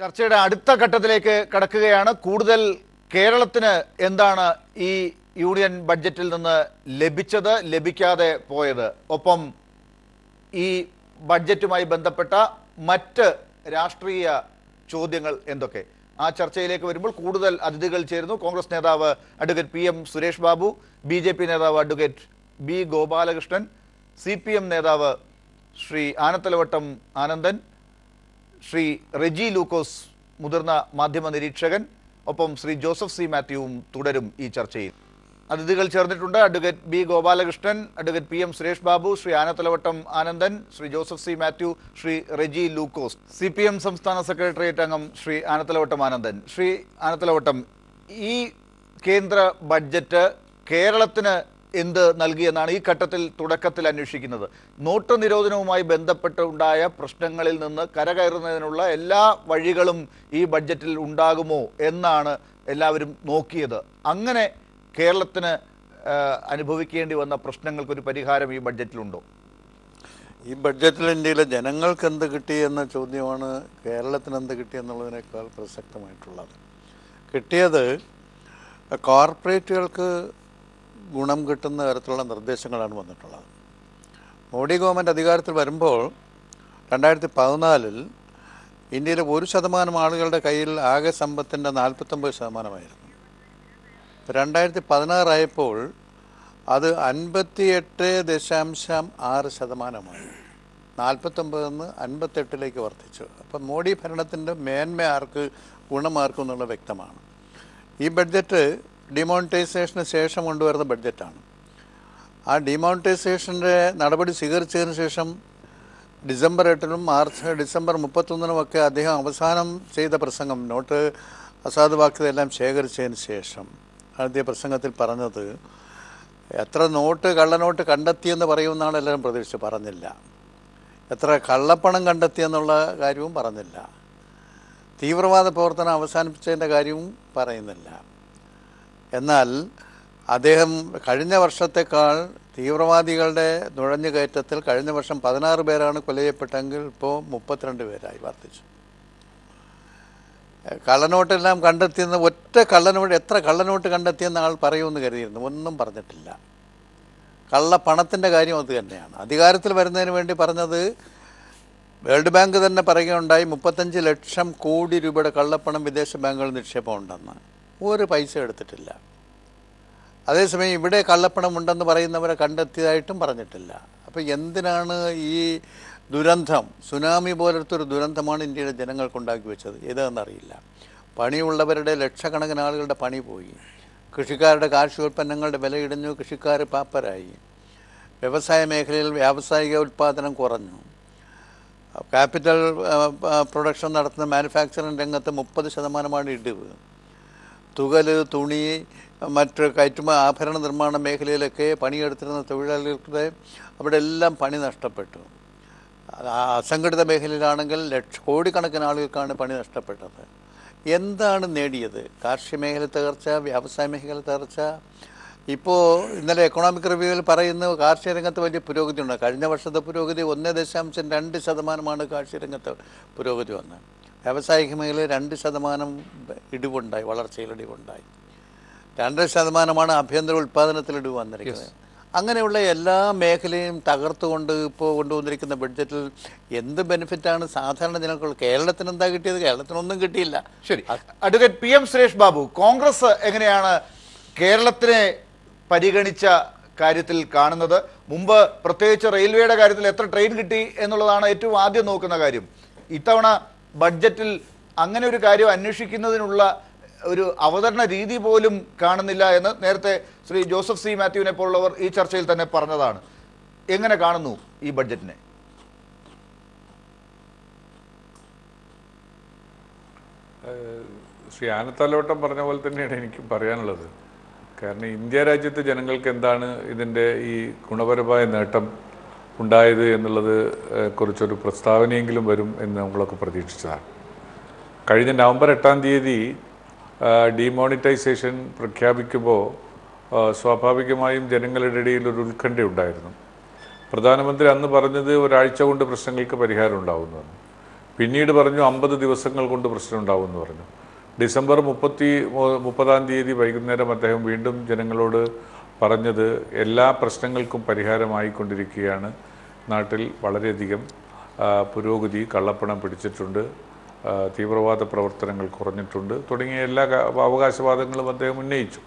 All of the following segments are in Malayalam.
ചർച്ചയുടെ അടുത്ത ഘട്ടത്തിലേക്ക് കടക്കുകയാണ്. കൂടുതൽ കേരളത്തിന് എന്താണ് ഈ യൂണിയൻ ബഡ്ജറ്റിൽ നിന്ന് ലഭിച്ചത് ലഭിക്കാതെ പോയത്? ഒപ്പം ഈ ബഡ്ജറ്റുമായി ബന്ധപ്പെട്ട മറ്റ് രാഷ്ട്രീയ ചോദ്യങ്ങൾ എന്തൊക്കെ? ആ ചർച്ചയിലേക്ക് വരുമ്പോൾ കൂടുതൽ അതിഥികൾ ചേരുന്നു. കോൺഗ്രസ് നേതാവ് advocate P M Suresh Babu B J P നേതാവ് advocate B Gopalakrishnan C P M നേതാവ് ശ്രീ ആനത്തലവട്ടം ആനന്ദൻ ശ്രീ റെജി ലൂക്കോസ് മുതിർന്ന മാധ്യമ നിരീക്ഷകൻ ഒപ്പം ശ്രീ ജോസഫ് സി മാത്യുവും തുടരും ഈ ചർച്ചയിൽ. അതിഥികൾ ചേർന്നിട്ടുണ്ട് advocate B Gopalakrishnan advocate P M Suresh Babu Shri Anathalavattam Anandan Shri Joseph C Mathew Shri Reji Lukose. C P M സംസ്ഥാന സെക്രട്ടേറിയറ്റ് അംഗം ശ്രീ ആനത്തലവട്ടം ആനന്ദൻ. ശ്രീ ആനത്തലവട്ടം ഈ കേന്ദ്ര ബഡ്ജറ്റ് കേരളത്തിന് എന്ത് നൽകിയെന്നാണ് ഈ ഘട്ടത്തിൽ തുടക്കത്തിൽ അന്വേഷിക്കുന്നത്. നോട്ട് നിരോധനവുമായി ബന്ധപ്പെട്ടുണ്ടായ പ്രശ്നങ്ങളിൽ നിന്ന് കരകയറുന്നതിനുള്ള എല്ലാ വഴികളും ഈ ബഡ്ജറ്റിൽ ഉണ്ടാകുമോ എന്നാണ് എല്ലാവരും നോക്കിയത്. അങ്ങനെ കേരളത്തിന് അനുഭവിക്കേണ്ടി വന്ന പ്രശ്നങ്ങൾക്കൊരു പരിഹാരം ഈ ബഡ്ജറ്റിലുണ്ടോ? ഈ ബഡ്ജറ്റിൽ ഇന്ത്യയിലെ ജനങ്ങൾക്ക് എന്ത് കിട്ടി എന്ന ചോദ്യമാണ് കേരളത്തിന് എന്ത് കിട്ടി എന്നുള്ളതിനേക്കാൾ പ്രസക്തമായിട്ടുള്ളത്. കിട്ടിയത് കോർപ്പറേറ്റുകൾക്ക് ഗുണം കിട്ടുന്ന തരത്തിലുള്ള നിർദ്ദേശങ്ങളാണ് വന്നിട്ടുള്ളത്. മോഡി ഗവൺമെന്റ് അധികാരത്തിൽ വരുമ്പോൾ രണ്ടായിരത്തി പതിനാലിൽ ഇന്ത്യയിലെ ഒരു ശതമാനം ആളുകളുടെ കയ്യിൽ ആകെ സമ്പത്തിന്റെ നാൽപ്പത്തൊമ്പത് ശതമാനമായിരുന്നു. രണ്ടായിരത്തി പതിനാറായപ്പോൾ അത് അൻപത്തിയെട്ട് ദശാംശം ആറ് ശതമാനമായി. നാൽപ്പത്തൊമ്പതിൽ നിന്ന് അൻപത്തെട്ടിലേക്ക് വർദ്ധിച്ചു. അപ്പം മോഡി ഭരണത്തിന്റെ മേന്മ ആർക്ക് ഗുണമാർക്കും എന്നുള്ള എന്നുള്ളത് വ്യക്തമാണ്. ഈ ബഡ്ജറ്റ് ഡിമോണിറ്റൈസേഷന് ശേഷം കൊണ്ടുവരുന്ന ബഡ്ജറ്റാണ് ആ ഡിമോണിറ്റൈസേഷന്റെ നടപടി സ്വീകരിച്ചതിന് ശേഷം ഡിസംബർ എട്ടിനും മാർച്ച് ഡിസംബർ മുപ്പത്തൊന്നിനും ഒക്കെ അദ്ദേഹം അവസാനം ചെയ്ത പ്രസംഗം നോട്ട് അസാധുവാക്കിയതെല്ലാം ശേഖരിച്ചതിന് ശേഷം ആദ്യ പ്രസംഗത്തിൽ പറഞ്ഞത് എത്ര നോട്ട് കള്ളനോട്ട് കണ്ടെത്തിയെന്ന് പറയുമെന്നാണ് എല്ലാവരും പ്രതീക്ഷിച്ച് പറഞ്ഞില്ല. എത്ര കള്ളപ്പണം കണ്ടെത്തിയെന്നുള്ള കാര്യവും പറഞ്ഞില്ല. തീവ്രവാദ പ്രവർത്തനം അവസാനിപ്പിച്ചതിന്റെ കാര്യവും പറയുന്നില്ല. എന്നാൽ അദ്ദേഹം കഴിഞ്ഞ വർഷത്തെക്കാൾ തീവ്രവാദികളുടെ നുഴഞ്ഞുകയറ്റത്തിൽ കഴിഞ്ഞ വർഷം പതിനാറ് പേരാണ് കൊല ചെയ്യപ്പെട്ടെങ്കിൽ ഇപ്പോൾ മുപ്പത്തിരണ്ട് പേരായി വർദ്ധിച്ചു. കള്ളനോട്ടെല്ലാം കണ്ടെത്തിയെന്ന് ഒറ്റ കള്ളനോട്ട് എത്ര കള്ളനോട്ട് കണ്ടെത്തിയെന്ന് ആൾ പറയുമെന്ന് കരുതിയിരുന്നു. ഒന്നും പറഞ്ഞിട്ടില്ല. കള്ളപ്പണത്തിന്റെ കാര്യം അത് തന്നെയാണ്. അധികാരത്തിൽ വരുന്നതിന് വേണ്ടി പറഞ്ഞത് വേൾഡ് ബാങ്ക് തന്നെ പറയുകയുണ്ടായി മുപ്പത്തഞ്ച് ലക്ഷം കോടി രൂപയുടെ കള്ളപ്പണം വിദേശ ബാങ്കുകളിൽ നിക്ഷേപം ഉണ്ടെന്ന് ഒരു പൈസ എടുത്തിട്ടില്ല. അതേസമയം ഇവിടെ കള്ളപ്പണം ഉണ്ടെന്ന് പറയുന്നവരെ കണ്ടെത്തിയതായിട്ടും പറഞ്ഞിട്ടില്ല. അപ്പോൾ എന്തിനാണ് ഈ ദുരന്തം സുനാമി പോലത്തെ ഒരു ദുരന്തമാണ് ഇന്ത്യയുടെ ജനങ്ങൾക്കുണ്ടാക്കി വെച്ചത്? ഏതെന്നറിയില്ല പണിയുള്ളവരുടെ ലക്ഷക്കണക്കിന് ആളുകളുടെ പണി പോയി. കൃഷിക്കാരുടെ കാർഷികോൽപ്പന്നങ്ങളുടെ വില ഇടിഞ്ഞു കൃഷിക്കാർ പാപ്പരായി. വ്യവസായ മേഖലയിൽ വ്യാവസായിക ഉൽപ്പാദനം കുറഞ്ഞു. ക്യാപിറ്റൽ പ്രൊഡക്ഷൻ നടത്തുന്ന മാനുഫാക്ചറിംഗ് രംഗത്ത് മുപ്പത് ശതമാനമാണ് ഇടിവ്. തുകൽ തുണി മറ്റ് കയറ്റുമ ആഭരണ നിർമ്മാണ മേഖലയിലൊക്കെ പണിയെടുത്തിരുന്ന തൊഴിലാളികളുടെ അവിടെ എല്ലാം പണി നഷ്ടപ്പെട്ടു. അസംഘടിത മേഖലയിലാണെങ്കിൽ ലക്ഷ കോടിക്കണക്കിന് ആളുകൾക്കാണ് പണി നഷ്ടപ്പെട്ടത്. എന്താണ് നേടിയത്? കാർഷിക മേഖല തകർച്ച വ്യവസായ മേഖല തകർച്ച? ഇപ്പോൾ ഇന്നലെ എക്കണോമിക് റിവ്യൂവിൽ പറയുന്നു കാർഷിക രംഗത്ത് വലിയ പുരോഗതി ഉണ്ട് കഴിഞ്ഞ വർഷത്തെ പുരോഗതി ഒന്ന് ദശാംശം രണ്ട് ശതമാനമാണ് കാർഷിക രംഗത്ത് പുരോഗതി വന്നത്. വ്യാവസായിക മേഖലയിൽ രണ്ട് ശതമാനം ഇടിവുണ്ടായി വളർച്ചയിൽ ഇടിവുണ്ടായി. രണ്ടര ശതമാനമാണ് ആഭ്യന്തര ഉൽപ്പാദനത്തിൽ ഇടിവ് വന്നിരിക്കുന്നത്. അങ്ങനെയുള്ള എല്ലാ മേഖലയും തകർത്തുകൊണ്ട് ഇപ്പോൾ കൊണ്ടുവന്നിരിക്കുന്ന ബഡ്ജറ്റിൽ എന്ത് ബെനിഫിറ്റാണ്? സാധാരണ ജനങ്ങൾക്ക് കേരളത്തിന് എന്താ കിട്ടിയത്? കേരളത്തിനൊന്നും കിട്ടിയില്ല. ശരി. Advocate P M Suresh Babu Congress എങ്ങനെയാണ് കേരളത്തിനെ പരിഗണിച്ച കാര്യത്തിൽ കാണുന്നത്? മുമ്പ് പ്രത്യേകിച്ച് റെയിൽവേയുടെ കാര്യത്തിൽ എത്ര ട്രെയിൻ കിട്ടി എന്നുള്ളതാണ് ഏറ്റവും ആദ്യം നോക്കുന്ന കാര്യം. ഇത്തവണ ബഡ്ജറ്റിൽ അങ്ങനെ ഒരു കാര്യം അന്വേഷിക്കുന്നതിനുള്ള ഒരു അവതരണ രീതി പോലും കാണുന്നില്ല എന്ന് നേരത്തെ ശ്രീ ജോസഫ് സി മാത്യുവിനെ പോലുള്ളവർ ഈ ചർച്ചയിൽ തന്നെ പറഞ്ഞതാണ്. എങ്ങനെ കാണുന്നു ഈ ബഡ്ജറ്റിനെ? ശ്രീ ആനത്തലോട്ടം പറഞ്ഞ പോലെ തന്നെയാണ് എനിക്ക് പറയാനുള്ളത്. കാരണം ഇന്ത്യ രാജ്യത്തെ ജനങ്ങൾക്ക് എന്താണ് ഇതിന്റെ ഈ ഗുണപരമായ നേട്ടം ഉണ്ടായത് എന്നുള്ളത് കുറച്ചൊരു പ്രസ്താവനയെങ്കിലും വരും എന്ന് നമ്മളൊക്കെ പ്രതീക്ഷിച്ചതാണ്. കഴിഞ്ഞ നവംബർ എട്ടാം തീയതി ഡിമോണിറ്റൈസേഷൻ പ്രഖ്യാപിക്കുമ്പോൾ സ്വാഭാവികമായും ജനങ്ങളുടെ ഇടയിൽ ഒരു ഉത്കണ്ഠ ഉണ്ടായിരുന്നു. പ്രധാനമന്ത്രി അന്ന് പറഞ്ഞത് ഒരാഴ്ച കൊണ്ട് പ്രശ്നങ്ങൾക്ക് പരിഹാരം ഉണ്ടാവുന്നതാണ് പിന്നീട് പറഞ്ഞു അമ്പത് ദിവസങ്ങൾ കൊണ്ട് പ്രശ്നം ഉണ്ടാവുമെന്ന് പറഞ്ഞു. ഡിസംബർ മുപ്പത്തി മുപ്പതാം തീയതി വൈകുന്നേരം അദ്ദേഹം വീണ്ടും ജനങ്ങളോട് പറഞ്ഞത് എല്ലാ പ്രശ്നങ്ങൾക്കും പരിഹാരമായിക്കൊണ്ടിരിക്കുകയാണ്. നാട്ടിൽ വളരെയധികം പുരോഗതി കള്ളപ്പണം പിടിച്ചിട്ടുണ്ട്. തീവ്രവാദ പ്രവർത്തനങ്ങൾ കുറഞ്ഞിട്ടുണ്ട്. തുടങ്ങിയ എല്ലാ അവകാശവാദങ്ങളും അദ്ദേഹം ഉന്നയിച്ചു.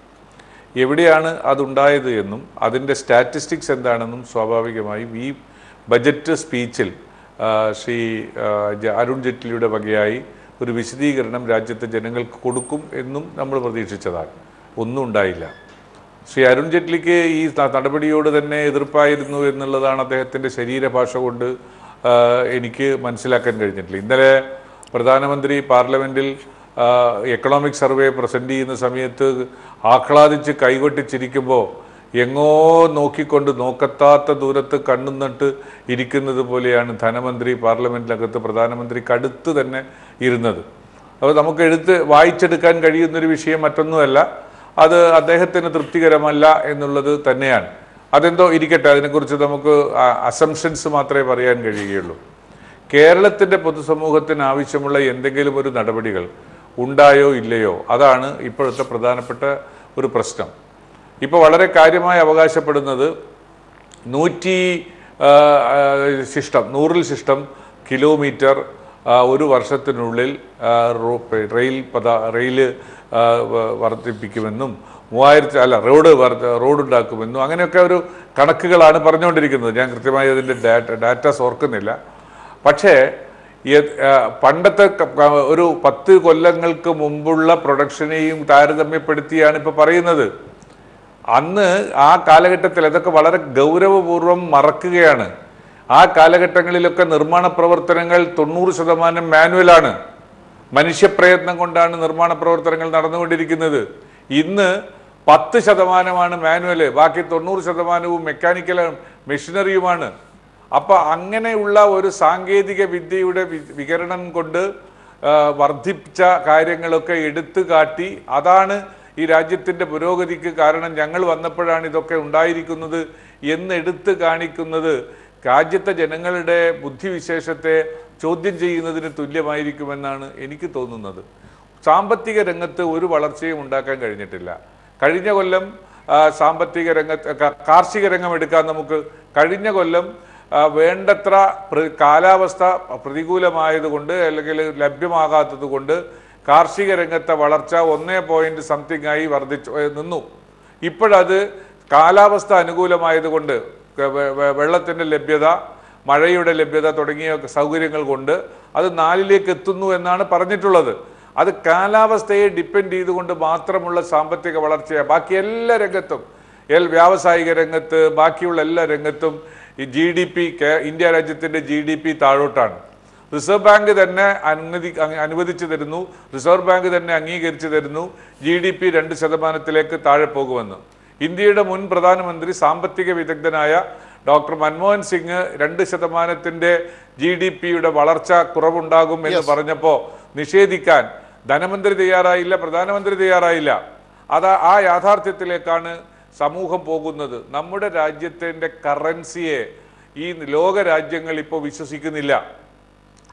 എവിടെയാണ് അതുണ്ടായത് എന്നും അതിന്റെ സ്റ്റാറ്റിസ്റ്റിക്സ് എന്താണെന്നും സ്വാഭാവികമായി ഈ ബജറ്റ് സ്പീച്ചിൽ ശ്രീ അരുൺ ജെയ്റ്റ്ലിയുടെ വകയായി ഒരു വിശദീകരണം രാജ്യത്തെ ജനങ്ങൾക്ക് കൊടുക്കും എന്നും നമ്മൾ പ്രതീക്ഷിച്ചതാണ്. ഒന്നും ഉണ്ടായില്ല. ശ്രീ അരുൺ ജെയ്റ്റ്ലിക്ക് ഈ നടപടിയോട് തന്നെ എതിർപ്പായിരുന്നു എന്നുള്ളതാണ് അദ്ദേഹത്തിന്റെ ശരീരഭാഷ കൊണ്ട് എനിക്ക് മനസ്സിലാക്കാൻ കഴിഞ്ഞിട്ടില്ല ഇന്നലെ പ്രധാനമന്ത്രി പാർലമെന്റിൽ എക്കണോമിക് സർവേ പ്രസന്റ് ചെയ്യുന്ന സമയത്ത് ആഹ്ലാദിച്ച് കൈകൊട്ടിച്ചിരിക്കുമ്പോൾ എങ്ങോ നോക്കിക്കൊണ്ട് നോക്കത്താത്ത ദൂരത്ത് കണ്ണുന്നിട്ട് നട്ട് ഇരിക്കുന്നത് പോലെയാണ് ധനമന്ത്രി പാർലമെന്റിനകത്ത് പ്രധാനമന്ത്രി കടുത്ത് തന്നെ ഇരുന്നത്. അപ്പോൾ നമുക്ക് എഴുത്ത് വായിച്ചെടുക്കാൻ കഴിയുന്നൊരു വിഷയം മറ്റൊന്നുമല്ല. അത് അദ്ദേഹത്തിന് തൃപ്തികരമല്ല എന്നുള്ളത് തന്നെയാണ്. അതെന്തോ ഇരിക്കട്ടെ അതിനെക്കുറിച്ച് നമുക്ക് അസംഷൻസ് മാത്രമേ പറയാൻ കഴിയുകയുള്ളൂ. കേരളത്തിന്റെ പൊതുസമൂഹത്തിന് ആവശ്യമുള്ള എന്തെങ്കിലും ഒരു നടപടികൾ ഉണ്ടായോ ഇല്ലയോ അതാണ് ഇപ്പോഴത്തെ പ്രധാനപ്പെട്ട ഒരു പ്രശ്നം. ഇപ്പോൾ വളരെ കാര്യമായി അവകാശപ്പെടുന്നത് നൂറ്റി ശിഷ്ടം നൂറിൽ ശിഷ്ടം കിലോമീറ്റർ ഒരു വർഷത്തിനുള്ളിൽ റെയിൽ പദ റെയിൽ വർദ്ധിപ്പിക്കുമെന്നും മൂവായിരത്തി അല്ല റോഡ് റോഡ് ഉണ്ടാക്കുമെന്നും അങ്ങനെയൊക്കെ ഒരു കണക്കുകളാണ് പറഞ്ഞുകൊണ്ടിരിക്കുന്നത്. ഞാൻ കൃത്യമായി അതിന്റെ ഡാറ്റ ഡാറ്റാസ് ഓർക്കുന്നില്ല. പക്ഷേ പണ്ടത്തെ ഒരു പത്ത് കൊല്ലങ്ങൾക്ക് മുമ്പുള്ള പ്രൊഡക്ഷനെയും താരതമ്യപ്പെടുത്തിയാണ് ഇപ്പോൾ പറയുന്നത്. അന്ന് ആ കാലഘട്ടത്തിൽ അതൊക്കെ വളരെ ഗൗരവപൂർവം മറക്കുകയാണ്. ആ കാലഘട്ടങ്ങളിലൊക്കെ നിർമ്മാണ പ്രവർത്തനങ്ങൾ തൊണ്ണൂറ് ശതമാനം മാനുവലാണ്. മനുഷ്യപ്രയത്നം കൊണ്ടാണ് നിർമ്മാണ പ്രവർത്തനങ്ങൾ നടന്നുകൊണ്ടിരിക്കുന്നത്. ഇന്ന് പത്ത് ശതമാനമാണ് മാനുവൽ ബാക്കി തൊണ്ണൂറ് ശതമാനവും മെക്കാനിക്കലും മെഷീനറിയുമാണ്. അപ്പൊ അങ്ങനെയുള്ള ഒരു സാങ്കേതിക വിദ്യയുടെ വികരണം കൊണ്ട് വർദ്ധിപ്പിച്ച കാര്യങ്ങളൊക്കെ എടുത്തു കാട്ടി അതാണ് ഈ രാജ്യത്തിന്റെ പുരോഗതിക്ക് കാരണം ഞങ്ങൾ വന്നപ്പോഴാണ് ഇതൊക്കെ ഉണ്ടായിരിക്കുന്നത് എന്ന് എടുത്തു കാണിക്കുന്നത്. രാജ്യത്തെ ജനങ്ങളുടെ ബുദ്ധിവിശേഷത്തെ ചോദ്യം ചെയ്യുന്നതിന് തുല്യമായിരിക്കുമെന്നാണ് എനിക്ക് തോന്നുന്നത്. സാമ്പത്തിക രംഗത്ത് ഒരു വളർച്ചയും ഉണ്ടാക്കാൻ കഴിഞ്ഞിട്ടില്ല. കഴിഞ്ഞ കൊല്ലം സാമ്പത്തിക രംഗത്ത് കാർഷിക രംഗം എടുക്കാൻ നമുക്ക് കഴിഞ്ഞ കൊല്ലം വേണ്ടത്ര കാലാവസ്ഥ പ്രതികൂലമായതുകൊണ്ട് അല്ലെങ്കിൽ ലഭ്യമാകാത്തത് കൊണ്ട് കാർഷിക രംഗത്തെ വളർച്ച ഒന്നേ പോയിന്റ് സംതിങ് ആയി വർദ്ധിച്ചു നിന്നു. ഇപ്പോഴത് കാലാവസ്ഥ അനുകൂലമായതുകൊണ്ട് വെ- വെ- വെ- വെള്ളത്തിന്റെ ലഭ്യത മഴയുടെ ലഭ്യത തുടങ്ങിയ സൗകര്യങ്ങൾ കൊണ്ട് അത് നാലിലേക്ക് എത്തുന്നു എന്നാണ് പറഞ്ഞിട്ടുള്ളത്. അത് കാലാവസ്ഥയെ ഡിപ്പെൻഡ് ചെയ്തുകൊണ്ട് മാത്രമുള്ള സാമ്പത്തിക വളർച്ചയാണ് ബാക്കി എല്ലാ രംഗത്തും എൽ വ്യാവസായിക രംഗത്ത് ബാക്കിയുള്ള എല്ലാ രംഗത്തും ഈ ജി ഡി പി ഇന്ത്യ രാജ്യത്തിന്റെ ജി ഡി പി താഴോട്ടാണ്. റിസർവ് ബാങ്ക് തന്നെ അനുമതി അനുവദിച്ചു തരുന്നു. റിസർവ് ബാങ്ക് തന്നെ അംഗീകരിച്ചു തരുന്നു. ജി ഡി പി രണ്ട് ശതമാനത്തിലേക്ക് താഴെ പോകുമെന്ന്. ഇന്ത്യയുടെ മുൻ പ്രധാനമന്ത്രി സാമ്പത്തിക വിദഗ്ധനായ ഡോക്ടർ മൻമോഹൻ സിംഗ് രണ്ട് ശതമാനത്തിന്റെ ജി ഡി പിയുടെ വളർച്ച കുറവുണ്ടാകും എന്ന് പറഞ്ഞപ്പോ നിഷേധിക്കാൻ ധനമന്ത്രി തയ്യാറായില്ല പ്രധാനമന്ത്രി തയ്യാറായില്ല. അത് ആ യാഥാർത്ഥ്യത്തിലേക്കാണ് സമൂഹം പോകുന്നത്. നമ്മുടെ രാജ്യത്തിന്റെ കറൻസിയെ ഈ ലോക രാജ്യങ്ങൾ ഇപ്പോൾ വിശ്വസിക്കുന്നില്ല.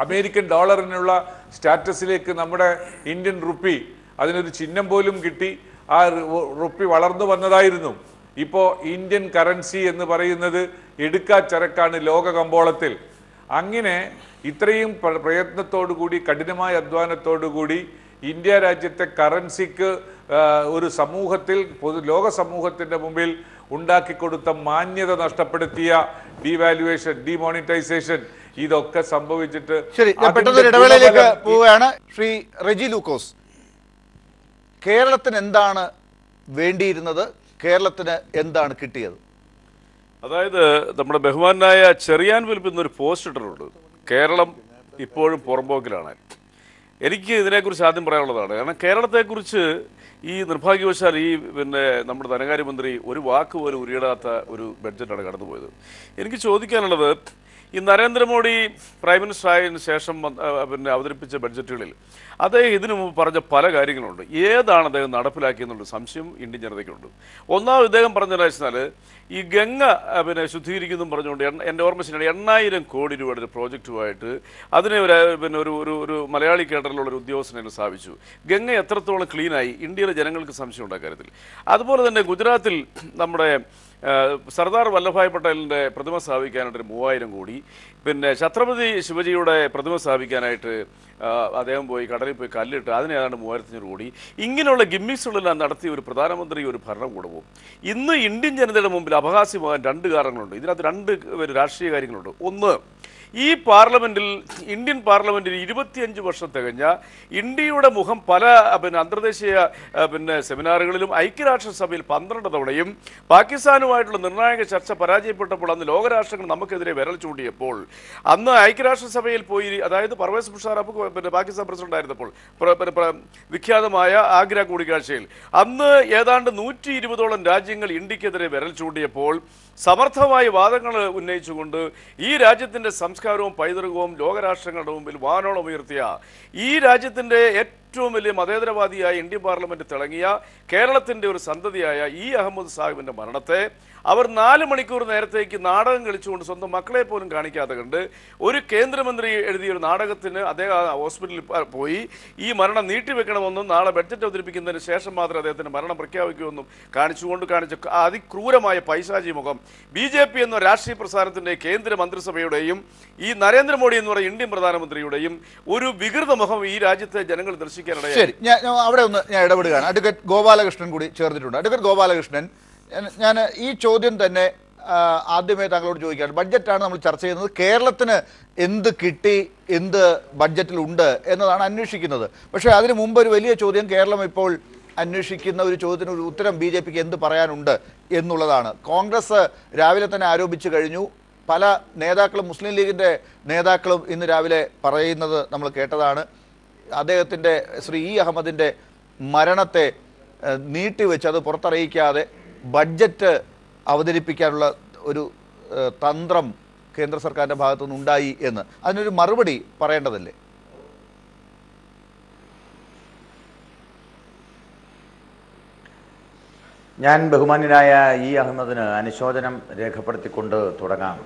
അമേരിക്കൻ ഡോളറിനുള്ള സ്റ്റാറ്റസിലേക്ക് നമ്മുടെ ഇന്ത്യൻ റുപ്പി അതിനൊരു ചിഹ്നം പോലും കിട്ടി. ആ റുപ്പി വളർന്നു വന്നതായിരുന്നു. ഇപ്പോൾ ഇന്ത്യൻ കറൻസി എന്ന് പറയുന്നത് എടുക്കാച്ചരക്കാണ് ലോക കമ്പോളത്തിൽ അങ്ങനെ ഇത്രയും പ്ര- പ്രയത്നത്തോടുകൂടി കഠിനമായ അധ്വാനത്തോടുകൂടി ഇന്ത്യ രാജ്യത്തെ കറൻസിക്ക് ഒരു സമൂഹത്തിൽ പൊതു ലോക സമൂഹത്തിന്റെ മുമ്പിൽ ഉണ്ടാക്കിക്കൊടുത്ത മാന്യത നഷ്ടപ്പെടുത്തിയ ഡിവാലുവേഷൻ ഡിമോണിറ്റൈസേഷൻ ഇതൊക്കെ സംഭവിച്ചിട്ട് ശരി പെട്ടെന്ന് ഇടവേളയിലേക്ക് പോവുകയാണ് ശ്രീ റെജി ലൂക്കോസ്. കേരളത്തിന് എന്താണ് വേണ്ടിയിരുന്നത്? കേരളത്തിന് എന്താണ് കിട്ടിയത്? അതായത് നമ്മുടെ ബഹുമാനായ ചെറിയാൻ വിൽപ്പിൽ ഒരു പോസ്റ്റ് ഇട്ടിട്ടുണ്ട്. കേരളം ഇപ്പോഴും പുറമ്പോക്കിലാണ് എനിക്ക് ഇതിനെക്കുറിച്ച് ആദ്യം പറയാനുള്ളതാണ്. കാരണം കേരളത്തെക്കുറിച്ച് ഈ നിർഭാഗ്യവശാൽ ഈ പിന്നെ നമ്മുടെ ധനകാര്യമന്ത്രി ഒരു വാക്ക് പോലും ഉരിയിടാത്ത ഒരു ബഡ്ജറ്റാണ് കടന്നുപോയത്. എനിക്ക് ചോദിക്കാനുള്ളത് ഈ നരേന്ദ്രമോദി പ്രൈം മിനിസ്റ്റർ ആയതിനു ശേഷം പിന്നെ അവതരിപ്പിച്ച ബഡ്ജറ്റുകളിൽ അദ്ദേഹം ഇതിനു മുമ്പ് പറഞ്ഞ പല കാര്യങ്ങളുണ്ട്. ഏതാണ് അദ്ദേഹം നടപ്പിലാക്കിയെന്നുള്ള സംശയം ഇന്ത്യൻ ജനതയ്ക്കുണ്ട്. ഒന്നാമത് ഇദ്ദേഹം പറഞ്ഞതെന്ന് വെച്ചാൽ ഈ ഗംഗ പിന്നെ ശുദ്ധീകരിക്കുന്നു പറഞ്ഞുകൊണ്ട് എന്റെ ഓർമ്മ ശരിയാണ് എണ്ണായിരം കോടി രൂപയുടെ ഒരു പ്രോജക്റ്റുമായിട്ട് അതിനെ ഒരു പിന്നെ ഒരു ഒരു ഒരു മലയാളി കേഡറിലുള്ള ഒരു ഉദ്യോഗസ്ഥനെ സ്ഥാപിച്ചു. ഗംഗ എത്രത്തോളം ക്ലീനായി ഇന്ത്യയിലെ ജനങ്ങൾക്ക് സംശയം അക്കാര്യത്തിൽ അതുപോലെ തന്നെ ഗുജറാത്തിൽ നമ്മുടെ സർദാർ വല്ലഭായ് പട്ടേലിന്റെ പ്രതിമ സ്ഥാപിക്കാനായിട്ട് ഒരു മൂവായിരം കോടി. പിന്നെ ഛത്രപതി ശിവജിയുടെ പ്രതിമ സ്ഥാപിക്കാനായിട്ട് അദ്ദേഹം പോയി കടലിൽ പോയി കല്ലിട്ട് അതിന് ഏതാണ്ട് മൂവായിരത്തഞ്ഞൂറ് കോടി. ഇങ്ങനെയുള്ള ഗിമ്മിക്സുകളെല്ലാം നടത്തിയ ഒരു പ്രധാനമന്ത്രി ഒരു ഭരണകൂടവും ഇന്ന് ഇന്ത്യൻ ജനതയുടെ മുമ്പിൽ അപഹാസ്യമാകാൻ രണ്ട് കാരണങ്ങളുണ്ട്. ഇതിനകത്ത് രണ്ട് രാഷ്ട്രീയ കാര്യങ്ങളുണ്ട്. ഒന്ന് ഈ പാർലമെന്റിൽ ഇന്ത്യൻ പാർലമെന്റിൽ ഇരുപത്തിയഞ്ച് വർഷം തികഞ്ഞ ഇന്ത്യയുടെ മുഖം പല പിന്നെ അന്തർദേശീയ പിന്നെ സെമിനാറുകളിലും ഐക്യരാഷ്ട്രസഭയിൽ പന്ത്രണ്ട് തവണയും പാകിസ്ഥാനുമായിട്ടുള്ള നിർണായക ചർച്ച പരാജയപ്പെട്ടപ്പോൾ അന്ന് ലോകരാഷ്ട്രങ്ങൾ നമുക്കെതിരെ വിരൽ ചൂണ്ടിയപ്പോൾ അന്ന് ഐക്യരാഷ്ട്രസഭയിൽ പോയി അതായത് പർവേസ് മുഷാറഫ് പിന്നെ പാകിസ്ഥാൻ പ്രസിഡന്റ് ആയിരുന്നപ്പോൾ വിഖ്യാതമായ ആഗ്ര കൂടിക്കാഴ്ചയിൽ. അന്ന് ഏതാണ്ട് നൂറ്റി ഇരുപതോളം രാജ്യങ്ങൾ ഇന്ത്യക്കെതിരെ വിരൽ ചൂണ്ടിയപ്പോൾ സമർത്ഥമായ വാദങ്ങൾ ഉന്നയിച്ചുകൊണ്ട് ഈ രാജ്യത്തിന്റെ സംസ്കാരവും പൈതൃകവും ലോകരാഷ്ട്രങ്ങളുടെ മുമ്പിൽ വാനോളം ഉയർത്തിയ ഈ രാജ്യത്തിന്റെ ഏറ്റവും വലിയ മതേതരവാദിയായ ഇന്ത്യൻ പാർലമെന്റ് തിളങ്ങിയ കേരളത്തിന്റെ ഒരു സന്തതിയായ ഈ അഹമ്മദ് സാഹിബിന്റെ മരണത്തെ അവർ നാല് മണിക്കൂർ നേരത്തേക്ക് നാടകം കളിച്ചുകൊണ്ട് സ്വന്തം മക്കളെ പോലും കാണിക്കാതെ കണ്ട് ഒരു കേന്ദ്രമന്ത്രി എഴുതിയ ഒരു നാടകത്തിന് അദ്ദേഹം ഹോസ്പിറ്റലിൽ പോയി. ഈ മരണം നീട്ടിവെക്കണമെന്നും നാളെ ബഡ്ജറ്റ് അവതരിപ്പിക്കുന്നതിന് ശേഷം മാത്രമേ അദ്ദേഹത്തിന് മരണം പ്രഖ്യാപിക്കുമെന്നും കാണിച്ചുകൊണ്ട് കാണിച്ച അതിക്രൂരമായ പൈശാചി മുഖം. ബി ജെ പി എന്ന രാഷ്ട്രീയ പ്രസ്ഥാനത്തിന്റെ കേന്ദ്ര മന്ത്രിസഭയുടെയും ഈ നരേന്ദ്രമോദി എന്ന് പറയുന്ന ഇന്ത്യൻ പ്രധാനമന്ത്രിയുടെയും ഒരു വികൃത മുഖം ഈ രാജ്യത്തെ ജനങ്ങൾ ദർശിക്കാനിടയായി. ശരി. ഞാൻ അവിടെ ഒന്ന് ഞാൻ ഇടപെടുകയാണ്. അഡ്വക്കേറ്റ് ഗോപാലകൃഷ്ണൻ കൂടി ചേർന്നിട്ടുണ്ട്. അഡ്വക്കേറ്റ് ഗോപാലകൃഷ്ണൻ ഞാൻ- ഈ ചോദ്യം തന്നെ ആദ്യമേ താങ്കളോട് ചോദിക്കുകയാണ് ബഡ്ജറ്റാണ് നമ്മൾ ചർച്ച ചെയ്യുന്നത്. കേരളത്തിന് എന്ത് കിട്ടി എന്ത് ബഡ്ജറ്റിലുണ്ട് എന്നതാണ് അന്വേഷിക്കുന്നത്. പക്ഷേ അതിന് മുമ്പ് ഒരു വലിയ ചോദ്യം കേരളം ഇപ്പോൾ അന്വേഷിക്കുന്ന ഒരു ചോദ്യത്തിന് ഒരു ഉത്തരം ബി ജെ പിക്ക് എന്ത് പറയാനുണ്ട് എന്നുള്ളതാണ്. കോൺഗ്രസ് രാവിലെ തന്നെ ആരോപിച്ചു കഴിഞ്ഞു. പല നേതാക്കളും മുസ്ലിം ലീഗിന്റെ നേതാക്കളും ഇന്ന് രാവിലെ പറയുന്നത് നമ്മൾ കേട്ടതാണ്. അദ്ദേഹത്തിന്റെ ശ്രീ ഇ അഹമ്മദിന്റെ മരണത്തെ നീട്ടിവെച്ച് അത് പുറത്തറിയിക്കാതെ ബഡ്ജറ്റ് അവതരിപ്പിക്കാനുള്ള ഒരു തന്ത്രം കേന്ദ്ര സർക്കാരിന്റെ ഭാഗത്തുനിന്ന് ഉണ്ടായി എന്ന്. അതിനൊരു മറുപടി പറയേണ്ടതല്ലേ? ഞാൻ ബഹുമാന്യനായ ഇ അഹമ്മദിന് അനുശോചനം രേഖപ്പെടുത്തിക്കൊണ്ട് തുടങ്ങാം.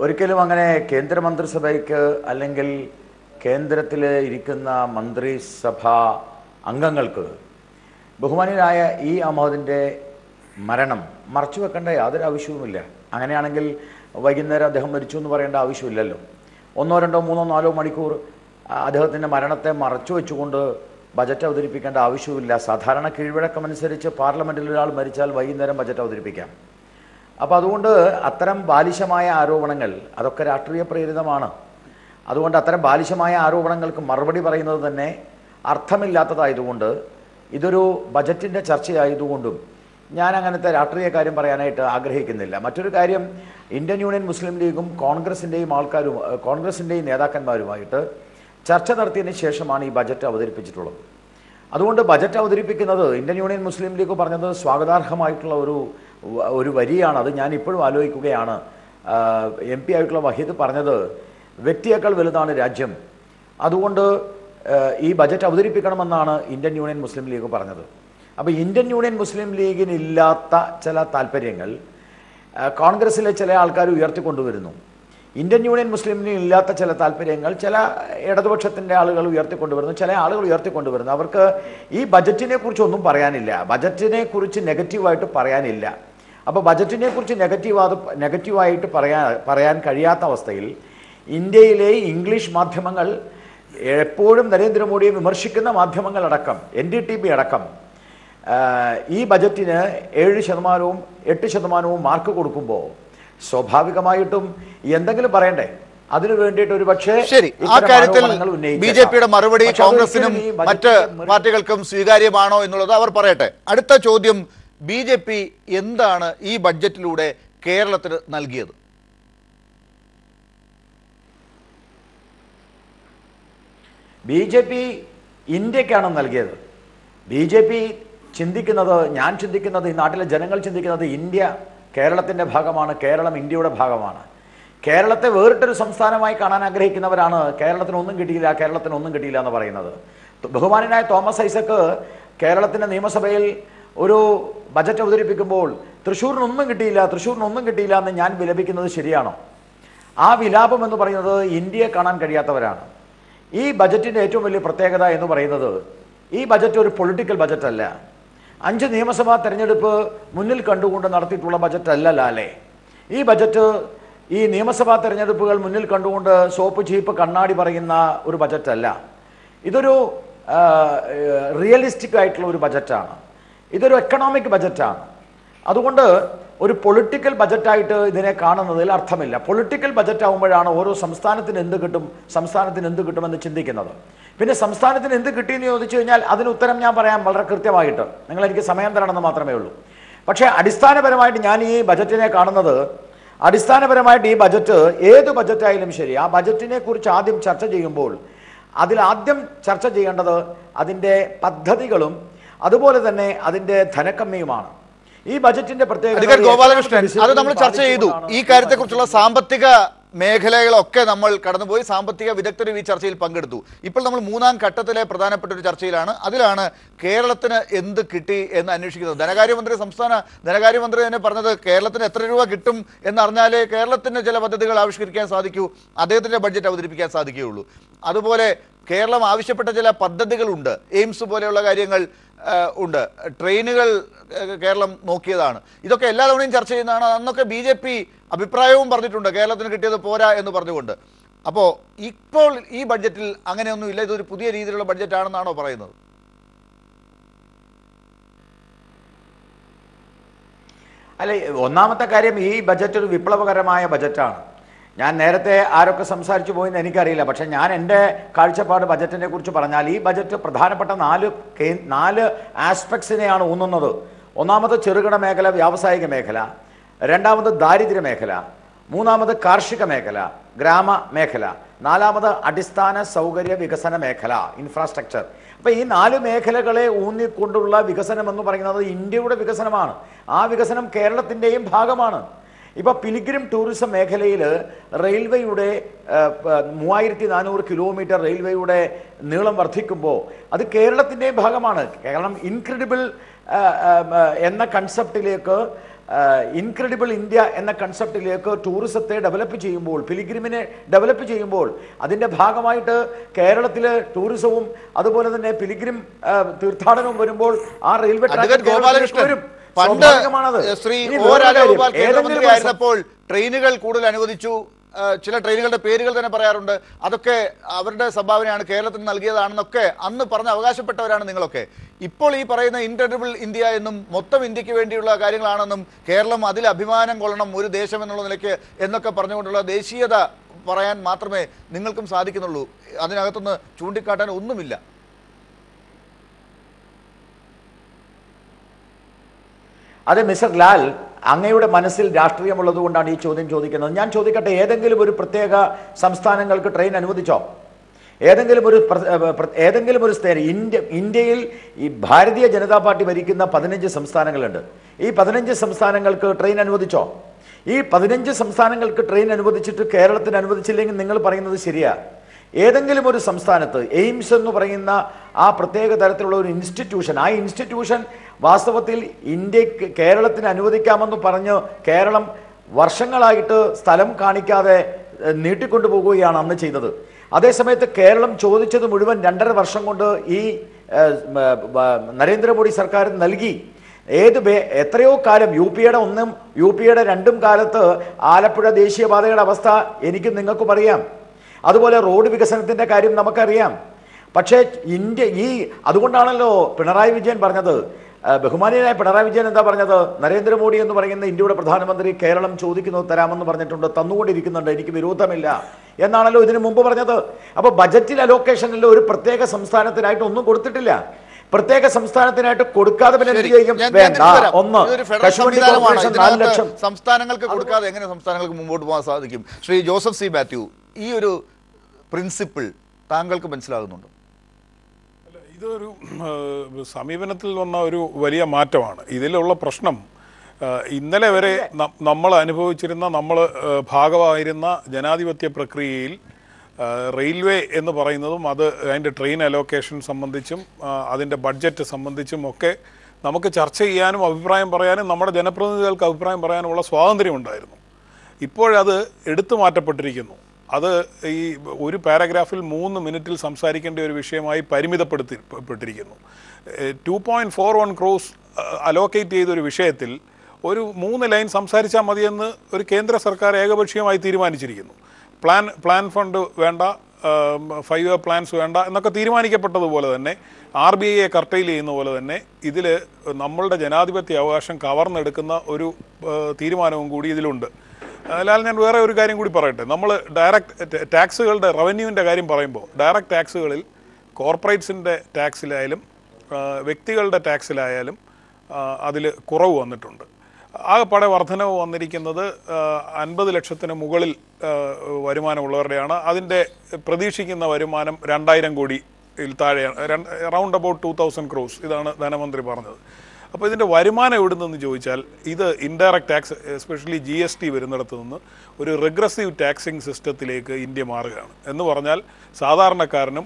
ഒരിക്കലും അങ്ങനെ കേന്ദ്രമന്ത്രിസഭയ്ക്ക് അല്ലെങ്കിൽ കേന്ദ്രത്തിൽ ഇരിക്കുന്ന മന്ത്രിസഭാ അംഗങ്ങൾക്ക് ബഹുമാന്യനായ ഇ അഹമ്മദിന്റെ മരണം മറച്ചു വെക്കേണ്ട യാതൊരു ആവശ്യവുമില്ല. അങ്ങനെയാണെങ്കിൽ വൈകുന്നേരം അദ്ദേഹം മരിച്ചു എന്ന് പറയേണ്ട ആവശ്യമില്ലല്ലോ. ഒന്നോ രണ്ടോ മൂന്നോ നാലോ മണിക്കൂർ അദ്ദേഹത്തിന്റെ മരണത്തെ മറച്ചു വെച്ചുകൊണ്ട് ബജറ്റ് അവതരിപ്പിക്കേണ്ട ആവശ്യമില്ല സാധാരണ കീഴ്വഴക്കമനുസരിച്ച് പാർലമെന്റിൽ ഒരാൾ മരിച്ചാൽ വൈകുന്നേരം ബജറ്റ് അവതരിപ്പിക്കാം. അപ്പോൾ അതുകൊണ്ട് അത്തരം ബാലിശമായ ആരോപണങ്ങൾ അതൊക്കെ രാഷ്ട്രീയ പ്രേരിതമാണ്. അതുകൊണ്ട് അത്തരം ബാലിശമായ ആരോപണങ്ങൾക്ക് മറുപടി പറയുന്നത് തന്നെ അർത്ഥമില്ലാത്തതായതുകൊണ്ട് ഇതൊരു ബജറ്റിന്റെ ചർച്ചയായതുകൊണ്ടും ഞാൻ അങ്ങനത്തെ രാഷ്ട്രീയ കാര്യം പറയാനായിട്ട് ആഗ്രഹിക്കുന്നില്ല. മറ്റൊരു കാര്യം ഇന്ത്യൻ യൂണിയൻ മുസ്ലിം ലീഗും കോൺഗ്രസിന്റെയും ആൾക്കാരും കോൺഗ്രസിന്റെയും നേതാക്കന്മാരുമായിട്ട് ചർച്ച നടത്തിയതിന് ശേഷമാണ് ഈ ബജറ്റ് അവതരിപ്പിച്ചിട്ടുള്ളത്. അതുകൊണ്ട് ബജറ്റ് അവതരിപ്പിക്കുന്നത് ഇന്ത്യൻ യൂണിയൻ മുസ്ലിം ലീഗ് പറഞ്ഞത് സ്വാഗതാർഹമായിട്ടുള്ള ഒരു ഒരു വരിയാണ്. അത് ഞാൻ ഇപ്പോഴും ആലോചിക്കുകയാണ്. എം പി ആയിട്ടുള്ള വഹീദ് പറഞ്ഞത് വ്യക്തിയേക്കാൾ വലുതാണ് രാജ്യം. അതുകൊണ്ട് ഈ ബജറ്റ് അവതരിപ്പിക്കണമെന്നാണ് ഇന്ത്യൻ യൂണിയൻ മുസ്ലിം ലീഗ് പറഞ്ഞത്. അപ്പോൾ ഇന്ത്യൻ യൂണിയൻ മുസ്ലിം ലീഗിനില്ലാത്ത ചില താല്പര്യങ്ങൾ കോൺഗ്രസ്സിലെ ചില ആൾക്കാർ ഉയർത്തിക്കൊണ്ടുവരുന്നു. ഇന്ത്യൻ യൂണിയൻ മുസ്ലിമിന് ഇല്ലാത്ത ചില താല്പര്യങ്ങൾ ചില ഇടതുപക്ഷത്തിന്റെ ആളുകൾ ഉയർത്തിക്കൊണ്ടുവരുന്നു ചില ആളുകൾ ഉയർത്തിക്കൊണ്ടുവരുന്നു. അവർക്ക് ഈ ബജറ്റിനെ കുറിച്ച് ഒന്നും പറയാനില്ല. ബജറ്റിനെ കുറിച്ച് നെഗറ്റീവായിട്ട് പറയാനില്ല. അപ്പോൾ ബജറ്റിനെ കുറിച്ച് നെഗറ്റീവ് നെഗറ്റീവായിട്ട് പറയാൻ പറയാൻ കഴിയാത്ത അവസ്ഥയിൽ ഇന്ത്യയിലെ ഇംഗ്ലീഷ് മാധ്യമങ്ങൾ എപ്പോഴും നരേന്ദ്രമോദിയെ വിമർശിക്കുന്ന മാധ്യമങ്ങളടക്കം എൻ ഡി ടി ബി അടക്കം ഈ ബജറ്റിന് ഏഴ് ശതമാനവും എട്ട് ശതമാനവും മാർക്ക് കൊടുക്കുമ്പോൾ സ്വാഭാവികമായിട്ടും എന്തെങ്കിലും പറയണ്ടേ? അതിനു വേണ്ടിയിട്ട് ഒരു പക്ഷേ ശരി ആ കാര്യത്തിൽ ബി ജെ പിയുടെ മറുപടി കോൺഗ്രസിനും മറ്റ് പാർട്ടികൾക്കും സ്വീകാര്യമാണോ എന്നുള്ളത് അവർ പറയട്ടെ. അടുത്ത ചോദ്യം ബി എന്താണ് ഈ ബഡ്ജറ്റിലൂടെ കേരളത്തിന് നൽകിയത്? ബി ജെ പി ഇന്ത്യക്കാണ് നൽകിയത്. ബി ജെ പി ചിന്തിക്കുന്നത് ഞാൻ ചിന്തിക്കുന്നത് ഈ നാട്ടിലെ ജനങ്ങൾ ചിന്തിക്കുന്നത് ഇന്ത്യ കേരളത്തിന്റെ ഭാഗമാണ് കേരളം ഇന്ത്യയുടെ ഭാഗമാണ്. കേരളത്തെ വേറിട്ടൊരു സംസ്ഥാനമായി കാണാൻ ആഗ്രഹിക്കുന്നവരാണ് കേരളത്തിന് ഒന്നും കിട്ടിയില്ല കേരളത്തിന് ഒന്നും കിട്ടിയില്ല എന്ന് പറയുന്നത്. ബഹുമാനനായ തോമസ് ഐസക്ക് കേരളത്തിന്റെ നിയമസഭയിൽ ഒരു ബജറ്റ് അവതരിപ്പിക്കുമ്പോൾ തൃശ്ശൂരിനൊന്നും കിട്ടിയില്ല തൃശ്ശൂരിനൊന്നും കിട്ടിയില്ല എന്ന് ഞാൻ വിലപിക്കുന്നത് ശരിയാണോ? ആ വിലാപം എന്ന് പറയുന്നത് ഇന്ത്യയെ കാണാൻ കഴിയാത്തവരാണ്. ഈ ബജറ്റിന്റെ ഏറ്റവും വലിയ പ്രത്യേകത എന്ന് പറയുന്നത് ഈ ബജറ്റ് ഒരു പൊളിറ്റിക്കൽ ബജറ്റല്ല അഞ്ച് നിയമസഭാ തെരഞ്ഞെടുപ്പ് മുന്നിൽ കണ്ടുകൊണ്ട് നടത്തിയിട്ടുള്ള ബജറ്റല്ല ലാലേ. ഈ ബജറ്റ് ഈ നിയമസഭാ തെരഞ്ഞെടുപ്പുകൾ മുന്നിൽ കണ്ടുകൊണ്ട് സോപ്പ് ചീപ്പ് കണ്ണാടി പറയുന്ന ഒരു ബജറ്റല്ല ഇതൊരു റിയലിസ്റ്റിക് ആയിട്ടുള്ള ഒരു ബജറ്റാണ് ഇതൊരു എക്കണോമിക് ബജറ്റാണ് അതുകൊണ്ട് ഒരു പൊളിറ്റിക്കൽ ബജറ്റായിട്ട് ഇതിനെ കാണുന്നതിൽ അർത്ഥമില്ല. പൊളിറ്റിക്കൽ ബജറ്റ് ആകുമ്പോഴാണ് ഓരോ സംസ്ഥാനത്തിന് എന്ത് കിട്ടും സംസ്ഥാനത്തിന് എന്ത് കിട്ടുമെന്ന് ചിന്തിക്കുന്നത്. പിന്നെ സംസ്ഥാനത്തിന് എന്ത് കിട്ടിയെന്ന് ചോദിച്ചു കഴിഞ്ഞാൽ അതിന് ഉത്തരം ഞാൻ പറയാം വളരെ കൃത്യമായിട്ട്. നിങ്ങൾ എനിക്ക് സമയം തരണമെന്ന് മാത്രമേ ഉള്ളൂ. പക്ഷേ അടിസ്ഥാനപരമായിട്ട് ഞാൻ ഈ ബജറ്റിനെ കാണുന്നത് അടിസ്ഥാനപരമായിട്ട് ഈ ബജറ്റ് ഏത് ബജറ്റായാലും ശരി ആ ബജറ്റിനെ കുറിച്ച് ആദ്യം ചർച്ച ചെയ്യുമ്പോൾ അതിൽ ആദ്യം ചർച്ച ചെയ്യേണ്ടത് അതിന്റെ പദ്ധതികളും അതുപോലെ തന്നെ അതിന്റെ ധനക്കമ്മിയുമാണ്. ഈ ബജറ്റിന്റെ പ്രത്യേകത ഗോപാലകൃഷ്ണൻ അത് നമ്മൾ ചർച്ച ചെയ്തു. ഈ കാര്യത്തെക്കുറിച്ചുള്ള സാമ്പത്തിക മേഖലകളൊക്കെ നമ്മൾ കടന്നുപോയി. സാമ്പത്തിക വിദഗ്ധരും ഈ ചർച്ചയിൽ പങ്കെടുത്തു. ഇപ്പോൾ നമ്മൾ മൂന്നാം ഘട്ടത്തിലെ പ്രധാനപ്പെട്ട ഒരു ചർച്ചയിലാണ്. അതിലാണ് കേരളത്തിന് എന്ത് കിട്ടി എന്ന് അന്വേഷിക്കുന്നത്. ധനകാര്യമന്ത്രി സംസ്ഥാന ധനകാര്യമന്ത്രി തന്നെ പറഞ്ഞത് കേരളത്തിന് എത്ര രൂപ കിട്ടും എന്നറിഞ്ഞാലേ കേരളത്തിന് ചില പദ്ധതികൾ ആവിഷ്കരിക്കാൻ സാധിക്കൂ. അദ്ദേഹത്തിന്റെ ബഡ്ജറ്റ് അവതരിപ്പിക്കാൻ സാധിക്കുകയുള്ളൂ. അതുപോലെ കേരളം ആവശ്യപ്പെട്ട ചില പദ്ധതികളുണ്ട്. എയിംസ് പോലെയുള്ള കാര്യങ്ങൾ ഉണ്ട്. ട്രെയിനുകൾ കേരളം നോക്കിയതാണ്. ഇതൊക്കെ എല്ലാ തവണയും ചർച്ച ചെയ്യുന്നതാണ്. അന്നൊക്കെ ബി ജെ പി അഭിപ്രായവും പറഞ്ഞിട്ടുണ്ട്. കേരളത്തിന് കിട്ടിയത് പോരാ എന്ന് പറഞ്ഞുകൊണ്ട്. അപ്പോൾ ഇപ്പോൾ ഈ ബഡ്ജറ്റിൽ അങ്ങനെയൊന്നും ഇല്ല. ഇതൊരു പുതിയ രീതിയിലുള്ള ബഡ്ജറ്റ് ആണെന്നാണോ പറയുന്നത്? അല്ലെ ഒന്നാമത്തെ കാര്യം ഈ ബജറ്റ് ഒരു വിപ്ലവകരമായ ബജറ്റാണ് ഞാൻ നേരത്തെ ആരൊക്കെ സംസാരിച്ചു പോയെന്ന് എനിക്കറിയില്ല. പക്ഷേ ഞാൻ എന്റെ കാഴ്ചപ്പാട് ബജറ്റിനെ കുറിച്ച് പറഞ്ഞാൽ ഈ ബജറ്റ് പ്രധാനപ്പെട്ട നാല് നാല് ആസ്പെക്ട്സിനെയാണ് ഊന്നുന്നത്. ഒന്നാമത് ചെറുകിട മേഖല വ്യാവസായിക മേഖല. രണ്ടാമത് ദാരിദ്ര്യ മേഖല. മൂന്നാമത് കാർഷിക മേഖല ഗ്രാമ മേഖല. നാലാമത് അടിസ്ഥാന സൗകര്യ വികസന മേഖല ഇൻഫ്രാസ്ട്രക്ചർ അപ്പോൾ ഈ നാല് മേഖലകളെ ഊന്നിക്കൊണ്ടുള്ള വികസനം എന്ന് പറയുന്നത് ഇന്ത്യയുടെ വികസനമാണ്. ആ വികസനം കേരളത്തിന്റെയും ഭാഗമാണ്. ഇപ്പൊ പിലിഗ്രിം ടൂറിസം മേഖലയിൽ റെയിൽവേയുടെ മൂവായിരത്തി നാനൂറ് കിലോമീറ്റർ റെയിൽവേയുടെ നീളം വർദ്ധിക്കുമ്പോൾ അത് കേരളത്തിന്റെ ഭാഗമാണ് കാരണം ഇൻക്രെഡിബിൾ എന്ന കൺസെപ്റ്റിലേക്ക് ഇൻക്രെഡിബിൾ ഇന്ത്യ എന്ന കൺസെപ്റ്റിലേക്ക് ടൂറിസത്തെ ഡെവലപ്പ് ചെയ്യുമ്പോൾ പിലിഗ്രിമിനെ ഡെവലപ്പ് ചെയ്യുമ്പോൾ അതിന്റെ ഭാഗമായിട്ട് കേരളത്തിലെ ടൂറിസവും അതുപോലെ തന്നെ പിലിഗ്രിം തീർത്ഥാടനവും വരുമ്പോൾ ആ റെയിൽവേ ട്രാക്ക് വരും. പണ്ട് ശ്രീ ഓ രാജഗോപാൽ കേന്ദ്രമന്ത്രി ആയിരുന്നപ്പോൾ ട്രെയിനുകൾ കൂടുതൽ അനുവദിച്ചു. ചില ട്രെയിനുകളുടെ പേരുകൾ തന്നെ പറയാറുണ്ട്. അതൊക്കെ അവരുടെ സംഭാവനയാണ്. കേരളത്തിന് നൽകിയതാണെന്നൊക്കെ അന്ന് പറഞ്ഞ് അവകാശപ്പെട്ടവരാണ് നിങ്ങളൊക്കെ. ഇപ്പോൾ ഈ പറയുന്ന ഇൻക്രെഡിബിൾ ഇന്ത്യ എന്നും മൊത്തം ഇന്ത്യയ്ക്ക് വേണ്ടിയുള്ള കാര്യങ്ങളാണെന്നും കേരളം അതിൽ അഭിമാനം കൊള്ളണം ഒരു ദേശം എന്നുള്ള നിലയ്ക്ക് എന്നൊക്കെ പറഞ്ഞുകൊണ്ടുള്ള ദേശീയത പറയാൻ മാത്രമേ നിങ്ങൾക്കും സാധിക്കുന്നുള്ളൂ. അതിനകത്തുനിന്ന് ചൂണ്ടിക്കാട്ടാൻ ഒന്നുമില്ല. അതെ മിസ്റ്റർ ലാൽ അങ്ങയുടെ മനസ്സിൽ രാഷ്ട്രീയമുള്ളത് കൊണ്ടാണ് ഈ ചോദ്യം ചോദിക്കുന്നത്. ഞാൻ ചോദിക്കട്ടെ ഏതെങ്കിലും ഒരു പ്രത്യേക സംസ്ഥാനങ്ങൾക്ക് ട്രെയിൻ അനുവദിച്ചോ? ഏതെങ്കിലും ഒരു ഏതെങ്കിലും ഒരു സ്ഥേന ഇന്ത്യ ഇന്ത്യയിൽ ഈ ഭാരതീയ ജനതാ പാർട്ടി ഭരിക്കുന്ന പതിനഞ്ച് സംസ്ഥാനങ്ങളുണ്ട്. ഈ പതിനഞ്ച് സംസ്ഥാനങ്ങൾക്ക് ട്രെയിൻ അനുവദിച്ചോ? ഈ പതിനഞ്ച് സംസ്ഥാനങ്ങൾക്ക് ട്രെയിൻ അനുവദിച്ചിട്ട് കേരളത്തിന് അനുവദിച്ചില്ലെങ്കിൽ നിങ്ങൾ പറയുന്നത് ശരിയാ? ഏതെങ്കിലും ഒരു സംസ്ഥാനത്ത് എയിംസ് എന്ന് പറയുന്ന ആ പ്രത്യേക തരത്തിലുള്ള ഒരു ഇൻസ്റ്റിറ്റ്യൂഷൻ ആ ഇൻസ്റ്റിറ്റ്യൂഷൻ വാസ്തവത്തിൽ ഇന്ത്യയ്ക്ക് കേരളത്തിന് അനുവദിക്കാമെന്ന് പറഞ്ഞ് കേരളം വർഷങ്ങളായിട്ട് സ്ഥലം കാണിക്കാതെ നീട്ടിക്കൊണ്ടു നീട്ടിക്കൊണ്ടുപോകുകയാണ് അന്ന് ചെയ്തത്. അതേസമയത്ത് കേരളം ചോദിച്ചത് മുഴുവൻ രണ്ടര വർഷം കൊണ്ട് ഈ നരേന്ദ്രമോദി സർക്കാർ നൽകി. ഏത് എത്രയോ കാലം യു പിയുടെ ഒന്നും യു പിയുടെ രണ്ടും കാലത്ത് ആലപ്പുഴ ദേശീയപാതയുടെ അവസ്ഥ എനിക്കും നിങ്ങൾക്കും അറിയാം. അതുപോലെ റോഡ് വികസനത്തിന്റെ കാര്യം നമുക്കറിയാം. പക്ഷേ ഇന്ത്യ ഈ അതുകൊണ്ടാണല്ലോ പിണറായി വിജയൻ പറഞ്ഞത് ബഹുമാനീയനായ പിണറായി വിജയൻ എന്താ പറഞ്ഞത്? നരേന്ദ്രമോദി എന്ന് പറയുന്ന ഇന്ത്യയുടെ പ്രധാനമന്ത്രി കേരളം ചോദിക്കുന്നത് തരാമെന്ന് പറഞ്ഞിട്ടുണ്ട് തന്നുകൊണ്ടിരിക്കുന്നുണ്ട് എനിക്ക് വിരോധമില്ല എന്നാണല്ലോ ഇതിനു മുമ്പ് പറഞ്ഞത്. അപ്പൊ ബജറ്റിൽ അലോക്കേഷനിൽ ഒരു പ്രത്യേക സംസ്ഥാനത്തിനായിട്ട് ഒന്നും കൊടുത്തിട്ടില്ല. പ്രത്യേക സംസ്ഥാനത്തിനായിട്ട് കൊടുക്കാതെ പിന്നെ എന്ത് ചെയ്യും? വേണ്ട. ഒന്ന്. നാല് ലക്ഷം. സംസ്ഥാനങ്ങൾക്ക് കൊടുക്കാതെ എങ്ങനെ സംസ്ഥാനങ്ങൾക്ക് മുമ്പോട്ട് പോകാൻ സാധിക്കും? ശ്രീ ജോസഫ് സി മാത്യു ഈ ഒരു പ്രിൻസിപ്പിൾ താങ്കൾക്ക് മനസ്സിലാകുന്നുണ്ട്? അല്ല ഇതൊരു സമീപനത്തിൽ വന്ന ഒരു വലിയ മാറ്റമാണ്. ഇതിലുള്ള പ്രശ്നം ഇന്നലെ വരെ നമ്മൾ അനുഭവിച്ചിരുന്ന നമ്മൾ ഭാഗമായിരുന്ന ജനാധിപത്യ പ്രക്രിയയിൽ റെയിൽവേ എന്ന് പറയുന്നതും അത് അതിന്റെ ട്രെയിൻ അലോക്കേഷൻ സംബന്ധിച്ചും അതിന്റെ ബഡ്ജറ്റ് സംബന്ധിച്ചും ഒക്കെ നമുക്ക് ചർച്ച ചെയ്യാനും അഭിപ്രായം പറയാനും നമ്മുടെ ജനപ്രതിനിധികൾക്ക് അഭിപ്രായം പറയാനുമുള്ള സ്വാതന്ത്ര്യം ഉണ്ടായിരുന്നു ഇപ്പോഴത് എടുത്തു മാറ്റപ്പെട്ടിരിക്കുന്നു. അത് ഈ ഒരു പാരഗ്രാഫിൽ മൂന്ന് മിനിറ്റിൽ സംസാരിക്കേണ്ട ഒരു വിഷയമായി പരിമിതപ്പെടുത്തി പെട്ടിരിക്കുന്നു. Two point four one crores allocate ചെയ്തൊരു വിഷയത്തിൽ ഒരു മൂന്ന് ലൈൻ സംസാരിച്ചാൽ മതിയെന്ന് ഒരു കേന്ദ്ര സർക്കാർ ഏകപക്ഷീയമായി തീരുമാനിച്ചിരിക്കുന്നു. പ്ലാൻ പ്ലാൻ ഫണ്ട് വേണ്ട ഫൈവ് ഇയർ പ്ലാൻസ് വേണ്ട എന്നൊക്കെ തീരുമാനിക്കപ്പെട്ടതുപോലെ തന്നെ ആർ ബി ഐയെ കർട്ടയിൽ ചെയ്യുന്ന പോലെ തന്നെ ഇതിൽ നമ്മളുടെ ജനാധിപത്യ അവകാശം കവർന്നെടുക്കുന്ന ഒരു തീരുമാനവും കൂടി ഇതിലുണ്ട്. അതിനാൽ ഞാൻ വേറെ ഒരു കാര്യം കൂടി പറയട്ടെ. നമ്മൾ ഡയറക്റ്റ് ടാക്സുകളുടെ റവന്യൂവിന്റെ കാര്യം പറയുമ്പോൾ ഡയറക്റ്റ് ടാക്സുകളിൽ കോർപ്പറേറ്റ്സിന്റെ ടാക്സിലായാലും വ്യക്തികളുടെ ടാക്സിലായാലും അതിൽ കുറവ് വന്നിട്ടുണ്ട്. ആകെപ്പാടെ വർധനവ് വന്നിരിക്കുന്നത് അൻപത് ലക്ഷത്തിന് മുകളിൽ വരുമാനമുള്ളവരുടെയാണ്. അതിന്റെ പ്രതീക്ഷിക്കുന്ന വരുമാനം രണ്ടായിരം കോടിയിൽ താഴെയാണ്. Round about two thousand crores ഇതാണ് ധനമന്ത്രി പറഞ്ഞത്. അപ്പോൾ ഇതിന്റെ വരുമാനം എവിടെ നിന്ന് ചോദിച്ചാൽ ഇത് indirect tax especially G S T വരുന്നിടത്ത് നിന്ന് ഒരു റിഗ്രസീവ് ടാക്സിങ് സിസ്റ്റത്തിലേക്ക് ഇന്ത്യ മാറുകയാണ്. എന്ന് പറഞ്ഞാൽ സാധാരണക്കാരനും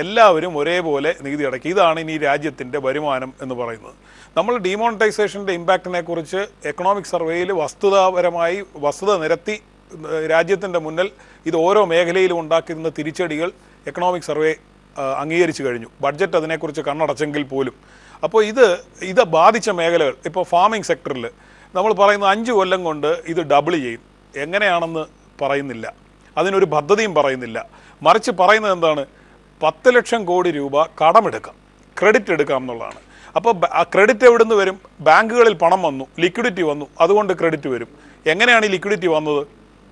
എല്ലാവരും ഒരേപോലെ നികുതി അടയ്ക്കും. ഇതാണ് ഇനി രാജ്യത്തിന്റെ വരുമാനം എന്ന് പറയുന്നത്. നമ്മൾ ഡിമോണിറ്റൈസേഷന്റെ ഇമ്പാക്റ്റിനെ കുറിച്ച് എക്കണോമിക് സർവേയിൽ വസ്തുതാപരമായി വസ്തുത നിരത്തി രാജ്യത്തിന്റെ മുന്നിൽ ഇത് ഓരോ മേഖലയിലും ഉണ്ടാക്കിയിരുന്ന തിരിച്ചടികൾ എക്കണോമിക് സർവേ അംഗീകരിച്ചു കഴിഞ്ഞു. ബഡ്ജറ്റ് അതിനെക്കുറിച്ച് കണ്ണടച്ചെങ്കിൽ പോലും. അപ്പോൾ ഇത് ഇത് ബാധിച്ച മേഖലകൾ. ഇപ്പോൾ ഫാമിംഗ് സെക്ടറിൽ നമ്മൾ പറയുന്ന അഞ്ച് കൊല്ലം കൊണ്ട് ഇത് ഡബിൾ ചെയ്യും. എങ്ങനെയാണെന്ന് പറയുന്നില്ല. അതിനൊരു പദ്ധതിയും പറയുന്നില്ല. മറിച്ച് പറയുന്നത് എന്താണ്? പത്ത് ലക്ഷം കോടി രൂപ കടമെടുക്കാം. ക്രെഡിറ്റ് എടുക്കാം എന്നുള്ളതാണ്. അപ്പോൾ ക്രെഡിറ്റ് എവിടെ നിന്ന് വരും? ബാങ്കുകളിൽ പണം വന്നു. ലിക്വിഡിറ്റി വന്നു. അതുകൊണ്ട് ക്രെഡിറ്റ് വരും. എങ്ങനെയാണ് ഈ ലിക്വിഡിറ്റി വന്നത്?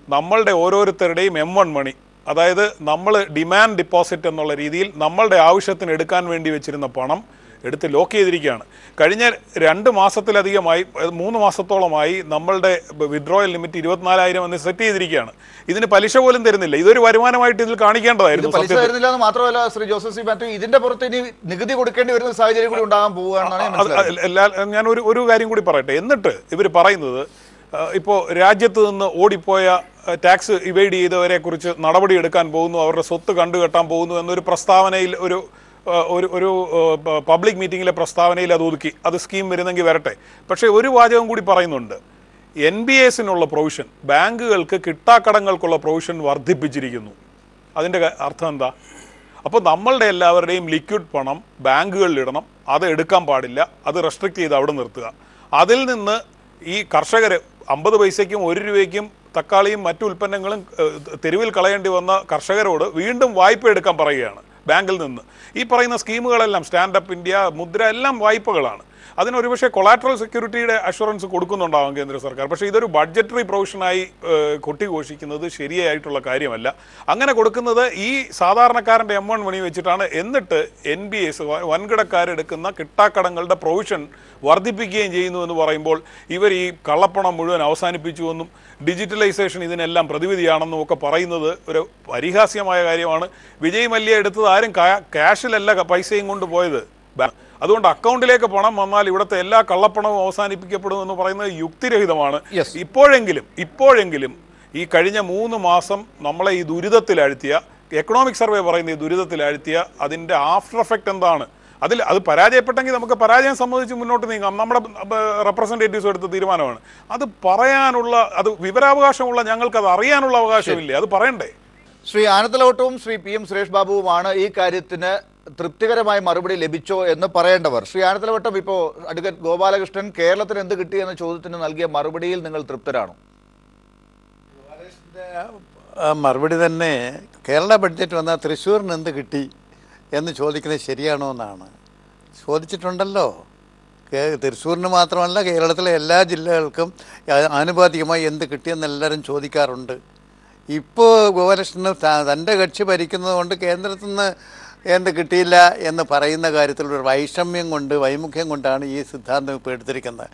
നമ്മളുടെ ഓരോരുത്തരുടെയും എം വൺ മണി അതായത് നമ്മൾ ഡിമാൻഡ് ഡിപ്പോസിറ്റ് എന്നുള്ള രീതിയിൽ നമ്മളുടെ ആവശ്യത്തിന് എടുക്കാൻ വേണ്ടി വെച്ചിരുന്ന പണം എടുത്ത് ലോക്ക് ചെയ്തിരിക്കുകയാണ്. കഴിഞ്ഞ രണ്ട് മാസത്തിലധികമായി മൂന്ന് മാസത്തോളമായി നമ്മളുടെ വിഡ്രോയൽ ലിമിറ്റ് ഇരുപത്തിനാലായിരം എന്ന് സെറ്റ് ചെയ്തിരിക്കുകയാണ്. ഇതിന് പലിശ പോലും തരുന്നില്ല. ഇതൊരു വരുമാനമായിട്ട് ഇതിൽ കാണിക്കേണ്ടതായിരുന്നു പലിശ തരുന്നില്ല എന്ന് മാത്രമല്ല ശ്രീ ജോസഫ് സി മാത്യു ഇതിന്റെ പുറത്ത് ഇനി നികുതി കൊടുക്കേണ്ടി വരുന്ന സാഹചര്യം കൂടി ഉണ്ടാകാൻ പോവുകയാണെന്നാണ് ഞാൻ ഒരു ഒരു കാര്യം കൂടി പറയട്ടെ. എന്നിട്ട് ഇവർ പറയുന്നത് ഇപ്പോൾ രാജ്യത്ത് നിന്ന് ഓടിപ്പോയ ടാക്സ് ഇവൈഡ് ചെയ്തവരെ കുറിച്ച് നടപടിയെടുക്കാൻ പോകുന്നു അവരുടെ സ്വത്ത് കണ്ടുകെട്ടാൻ പോകുന്നു എന്നൊരു പ്രസ്താവനയിൽ ഒരു ഒരു ഒരു പബ്ലിക് മീറ്റിങ്ങിലെ പ്രസ്താവനയിൽ അത് ഒതുക്കി. അത് സ്കീം വരുന്നെങ്കിൽ വരട്ടെ. പക്ഷേ ഒരു വാചകം കൂടി പറയുന്നുണ്ട്. എൻ ബി എസിനുള്ള പ്രൊവിഷൻ ബാങ്കുകൾക്ക് കിട്ടാക്കടങ്ങൾക്കുള്ള പ്രൊവിഷൻ വർദ്ധിപ്പിച്ചിരിക്കുന്നു. അതിന്റെ അർത്ഥം എന്താ? അപ്പോൾ നമ്മളുടെ എല്ലാവരുടെയും ലിക്വിഡ് പണം ബാങ്കുകളിൽ ഇടണം. അത് എടുക്കാൻ പാടില്ല. അത് റെസ്ട്രിക്ട് ചെയ്ത് അവിടെ നിർത്തുക. അതിൽ നിന്ന് ഈ കർഷകർ അമ്പത് പൈസയ്ക്കും ഒരു രൂപയ്ക്കും തക്കാളിയും മറ്റു ഉൽപ്പന്നങ്ങളും തെരുവിൽ കളയേണ്ടി വന്ന കർഷകരോട് വീണ്ടും വായ്പ എടുക്കാൻ പറയുകയാണ്. ബാങ്കിൽ നിന്ന്. ഈ പറയുന്ന സ്കീമുകളെല്ലാം സ്റ്റാൻഡപ്പ് ഇന്ത്യ മുദ്ര എല്ലാം വായ്പകളാണ്. അതിന് ഒരുപക്ഷെ കൊളാട്രൽ സെക്യൂരിറ്റിയുടെ അഷുറൻസ് കൊടുക്കുന്നുണ്ടാവും കേന്ദ്ര സർക്കാർ. പക്ഷേ ഇതൊരു ബഡ്ജറ്ററി പ്രൊവിഷനായി കൊട്ടിഘോഷിക്കുന്നത് ശരിയായിട്ടുള്ള കാര്യമല്ല. അങ്ങനെ കൊടുക്കുന്നത് ഈ സാധാരണക്കാരന്റെ എം വൺ മണി വെച്ചിട്ടാണ്. എന്നിട്ട് എൻ ബി എസ് വൻകിടക്കാരെടുക്കുന്ന കിട്ടാക്കടങ്ങളുടെ പ്രൊവിഷൻ വർദ്ധിപ്പിക്കുകയും ചെയ്യുന്നു എന്ന് പറയുമ്പോൾ ഇവർ ഈ കള്ളപ്പണം മുഴുവൻ അവസാനിപ്പിച്ചുവെന്നും ഡിജിറ്റലൈസേഷൻ ഇതിനെല്ലാം പ്രതിവിധിയാണെന്നും ഒക്കെ പറയുന്നത് ഒരു പരിഹാസ്യമായ കാര്യമാണ്. വിജയ് മല്യ എടുത്തത് ആരും ക്യാഷിലല്ല പൈസയും കൊണ്ട് പോയത്. അതുകൊണ്ട് അക്കൗണ്ടിലേക്ക് പണം വന്നാൽ ഇവിടുത്തെ എല്ലാ കള്ളപ്പണവും അവസാനിപ്പിക്കപ്പെടും എന്ന് പറയുന്നത് യുക്തിരഹിതമാണ്. ഇപ്പോഴെങ്കിലും ഇപ്പോഴെങ്കിലും ഈ കഴിഞ്ഞ മൂന്ന് മാസം നമ്മളെ ഈ ദുരിതത്തിലാഴ്ത്തിയ എക്കണോമിക് സർവേ പറയുന്ന ഈ ദുരിതത്തിലാഴ്ത്തിയ അതിന്റെ ആഫ്റ്റർ എഫക്റ്റ് എന്താണ്? അതിൽ അത് പരാജയപ്പെട്ടെങ്കിൽ നമുക്ക് പരാജയം സംബന്ധിച്ച് മുന്നോട്ട് നീങ്ങാം. നമ്മുടെ റെപ്രസെന്റേറ്റീവ്സ് എടുത്ത തീരുമാനമാണ്. അത് പറയാനുള്ള അത് വിവരാവകാശമുള്ള ഞങ്ങൾക്ക് അത് അറിയാനുള്ള അവകാശമില്ലേ? അത് പറയണ്ടേ? ശ്രീ ആനത്തലോട്ടവും ശ്രീ പി എം സുരേഷ് ബാബുവുമാണ് ഈ കാര്യത്തിന് തൃപ്തികരമായ മറുപടി ലഭിച്ചോ എന്ന് പറയേണ്ടവർ. ശ്രീ ആനത്തലവട്ടം ഇപ്പോൾ അഡ്വക്കേറ്റ് ഗോപാലകൃഷ്ണൻ കേരളത്തിന് എന്ത് കിട്ടി എന്ന ചോദ്യത്തിന് നൽകിയ മറുപടിയിൽ നിങ്ങൾ തൃപ്തരാണോ? മറുപടി തന്നെ കേരള ബഡ്ജറ്റ് വന്നാൽ തൃശ്ശൂരിന് എന്ത് കിട്ടി? എന്ന് ചോദിക്കുന്നത് ശരിയാണോ എന്നാണ്. ചോദിച്ചിട്ടുണ്ടല്ലോ. തൃശ്ശൂരിന് മാത്രമല്ല കേരളത്തിലെ എല്ലാ ജില്ലകൾക്കും ആനുപാതികമായി എന്ത് കിട്ടിയെന്ന് എല്ലാവരും ചോദിക്കാറുണ്ട്. ഇപ്പോൾ ഗോപാലകൃഷ്ണന് ത- തന്റെ കക്ഷി ഭരിക്കുന്നത് കൊണ്ട് കേന്ദ്രത്തിൽ നിന്ന് എന്ത് കിട്ടിയില്ല എന്ന് പറയുന്ന കാര്യത്തിൽ ഒരു വൈഷമ്യം കൊണ്ട് വൈമുഖ്യം കൊണ്ടാണ് ഈ സിദ്ധാന്തം ഇപ്പോൾ എടുത്തിരിക്കുന്നത്.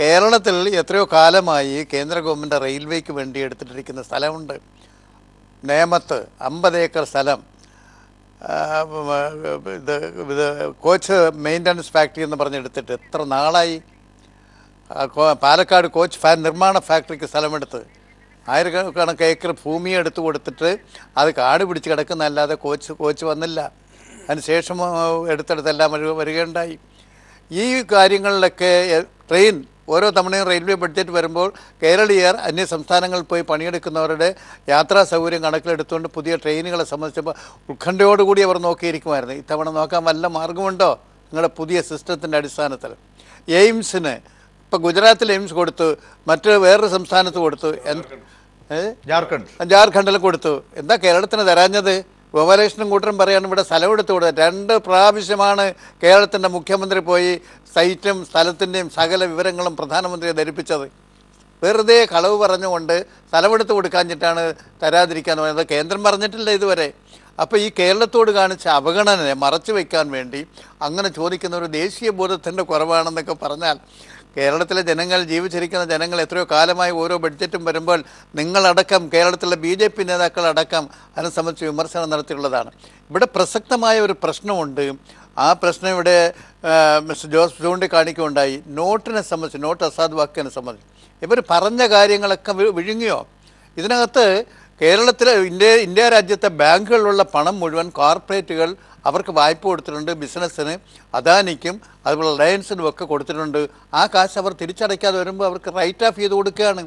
കേരളത്തിൽ എത്രയോ കാലമായി കേന്ദ്ര ഗവൺമെന്റ് റെയിൽവേക്ക് വേണ്ടി എടുത്തിട്ടിരിക്കുന്ന സ്ഥലമുണ്ട്. നേമത്ത് അമ്പത് ഏക്കർ സ്ഥലം. ഇത് ഇത് കോച്ച് മെയിന്റനൻസ് ഫാക്ടറി എന്ന് പറഞ്ഞെടുത്തിട്ട് എത്ര നാളായി? പാലക്കാട് കോച്ച് ഫാൻ നിർമ്മാണ ഫാക്ടറിക്ക് സ്ഥലമെടുത്ത് ആയിരക്കണക്ക് ഏക്കർ ഭൂമി എടുത്തു കൊടുത്തിട്ട് അത് കാട് പിടിച്ച് കിടക്കുന്നതല്ലാതെ കോച്ച് കോച്ച് വന്നില്ല. അതിനുശേഷം എടുത്തെടുത്തെല്ലാം വരു- വരികയുണ്ടായി. ഈ കാര്യങ്ങളിലൊക്കെ ട്രെയിൻ ഓരോ തവണയും റെയിൽവേ ബഡ്ജറ്റ് വരുമ്പോൾ കേരളീയർ അന്യ സംസ്ഥാനങ്ങളിൽ പോയി പണിയെടുക്കുന്നവരുടെ യാത്രാ സൗകര്യം കണക്കിലെടുത്തുകൊണ്ട് പുതിയ ട്രെയിനുകളെ സംബന്ധിച്ചപ്പോൾ ഉത്കണ്ഠയോടുകൂടി അവർ നോക്കിയിരിക്കുമായിരുന്നു. ഇത്തവണ നോക്കാൻ വല്ല മാർഗമുണ്ടോ? നിങ്ങളുടെ പുതിയ സിസ്റ്റത്തിന്റെ അടിസ്ഥാനത്തിൽ. എയിംസിന് ഇപ്പം ഗുജറാത്തിൽ എയിംസ് കൊടുത്തു മറ്റ് വേറൊരു സംസ്ഥാനത്ത് കൊടുത്തു. ജാർഖണ്ഡ്. ജാർഖണ്ഡിൽ കൊടുത്തു. എന്താ കേരളത്തിന് തരാഞ്ഞത്? ഗോപാലകൃഷ്ണൻ കൂട്ടരും പറയാണ് ഇവിടെ സ്ഥലം എടുത്തു കൊടുത്തത് രണ്ട് പ്രാവശ്യമാണ് കേരളത്തിന്റെ മുഖ്യമന്ത്രി പോയി സൈറ്റും സ്ഥലത്തിന്റെയും സകല വിവരങ്ങളും പ്രധാനമന്ത്രിയെ ധരിപ്പിച്ചത്. വെറുതെ കളവ് പറഞ്ഞുകൊണ്ട് സ്ഥലമെടുത്ത് കൊടുക്കാഞ്ഞിട്ടാണ് തരാതിരിക്കാന്ന് പറയുന്നത് കേന്ദ്രം പറഞ്ഞിട്ടില്ല ഇതുവരെ. അപ്പോൾ ഈ കേരളത്തോട് കാണിച്ച അവഗണനയെ മറച്ചു വയ്ക്കാൻ വേണ്ടി അങ്ങനെ ചോദിക്കുന്ന ഒരു ദേശീയ ബോധത്തിന്റെ കുറവാണെന്നൊക്കെ പറഞ്ഞാൽ കേരളത്തിലെ ജനങ്ങൾ ജീവിച്ചിരിക്കുന്ന ജനങ്ങൾ എത്രയോ കാലമായി ഓരോ ബഡ്ജറ്റും വരുമ്പോൾ നിങ്ങളടക്കം കേരളത്തിലെ ബി ജെ പി നേതാക്കളടക്കം അതിനെ സംബന്ധിച്ച് വിമർശനം നടത്തിയുള്ളതാണ്. ഇവിടെ പ്രസക്തമായ ഒരു പ്രശ്നമുണ്ട്. ആ പ്രശ്നം ഇവിടെ മിസ്റ്റർ ജോസ് ചൂണ്ടിക്കാണിക്കുകയുണ്ടായി നോട്ടിനെ സംബന്ധിച്ച് നോട്ട് അസാധുവാക്കിയതിനെ സംബന്ധിച്ച്. ഇവർ പറഞ്ഞ കാര്യങ്ങളൊക്കെ വിഴുങ്ങിയോ? ഇതിനകത്ത് കേരളത്തിലെ ഇന്ത്യ ഇന്ത്യ രാജ്യത്തെ ബാങ്കുകളിലുള്ള പണം മുഴുവൻ കോർപ്പറേറ്റുകൾ അവർക്ക് വായ്പ കൊടുത്തിട്ടുണ്ട് ബിസിനസ്സിന് അദാനിക്കും അതുപോലെ റിലയൻസിനും ഒക്കെ കൊടുത്തിട്ടുണ്ട്. ആ കാശ് അവർ തിരിച്ചടയ്ക്കാതെ വരുമ്പോൾ അവർക്ക് റൈറ്റ് ഓഫ് ചെയ്ത് കൊടുക്കുകയാണ്.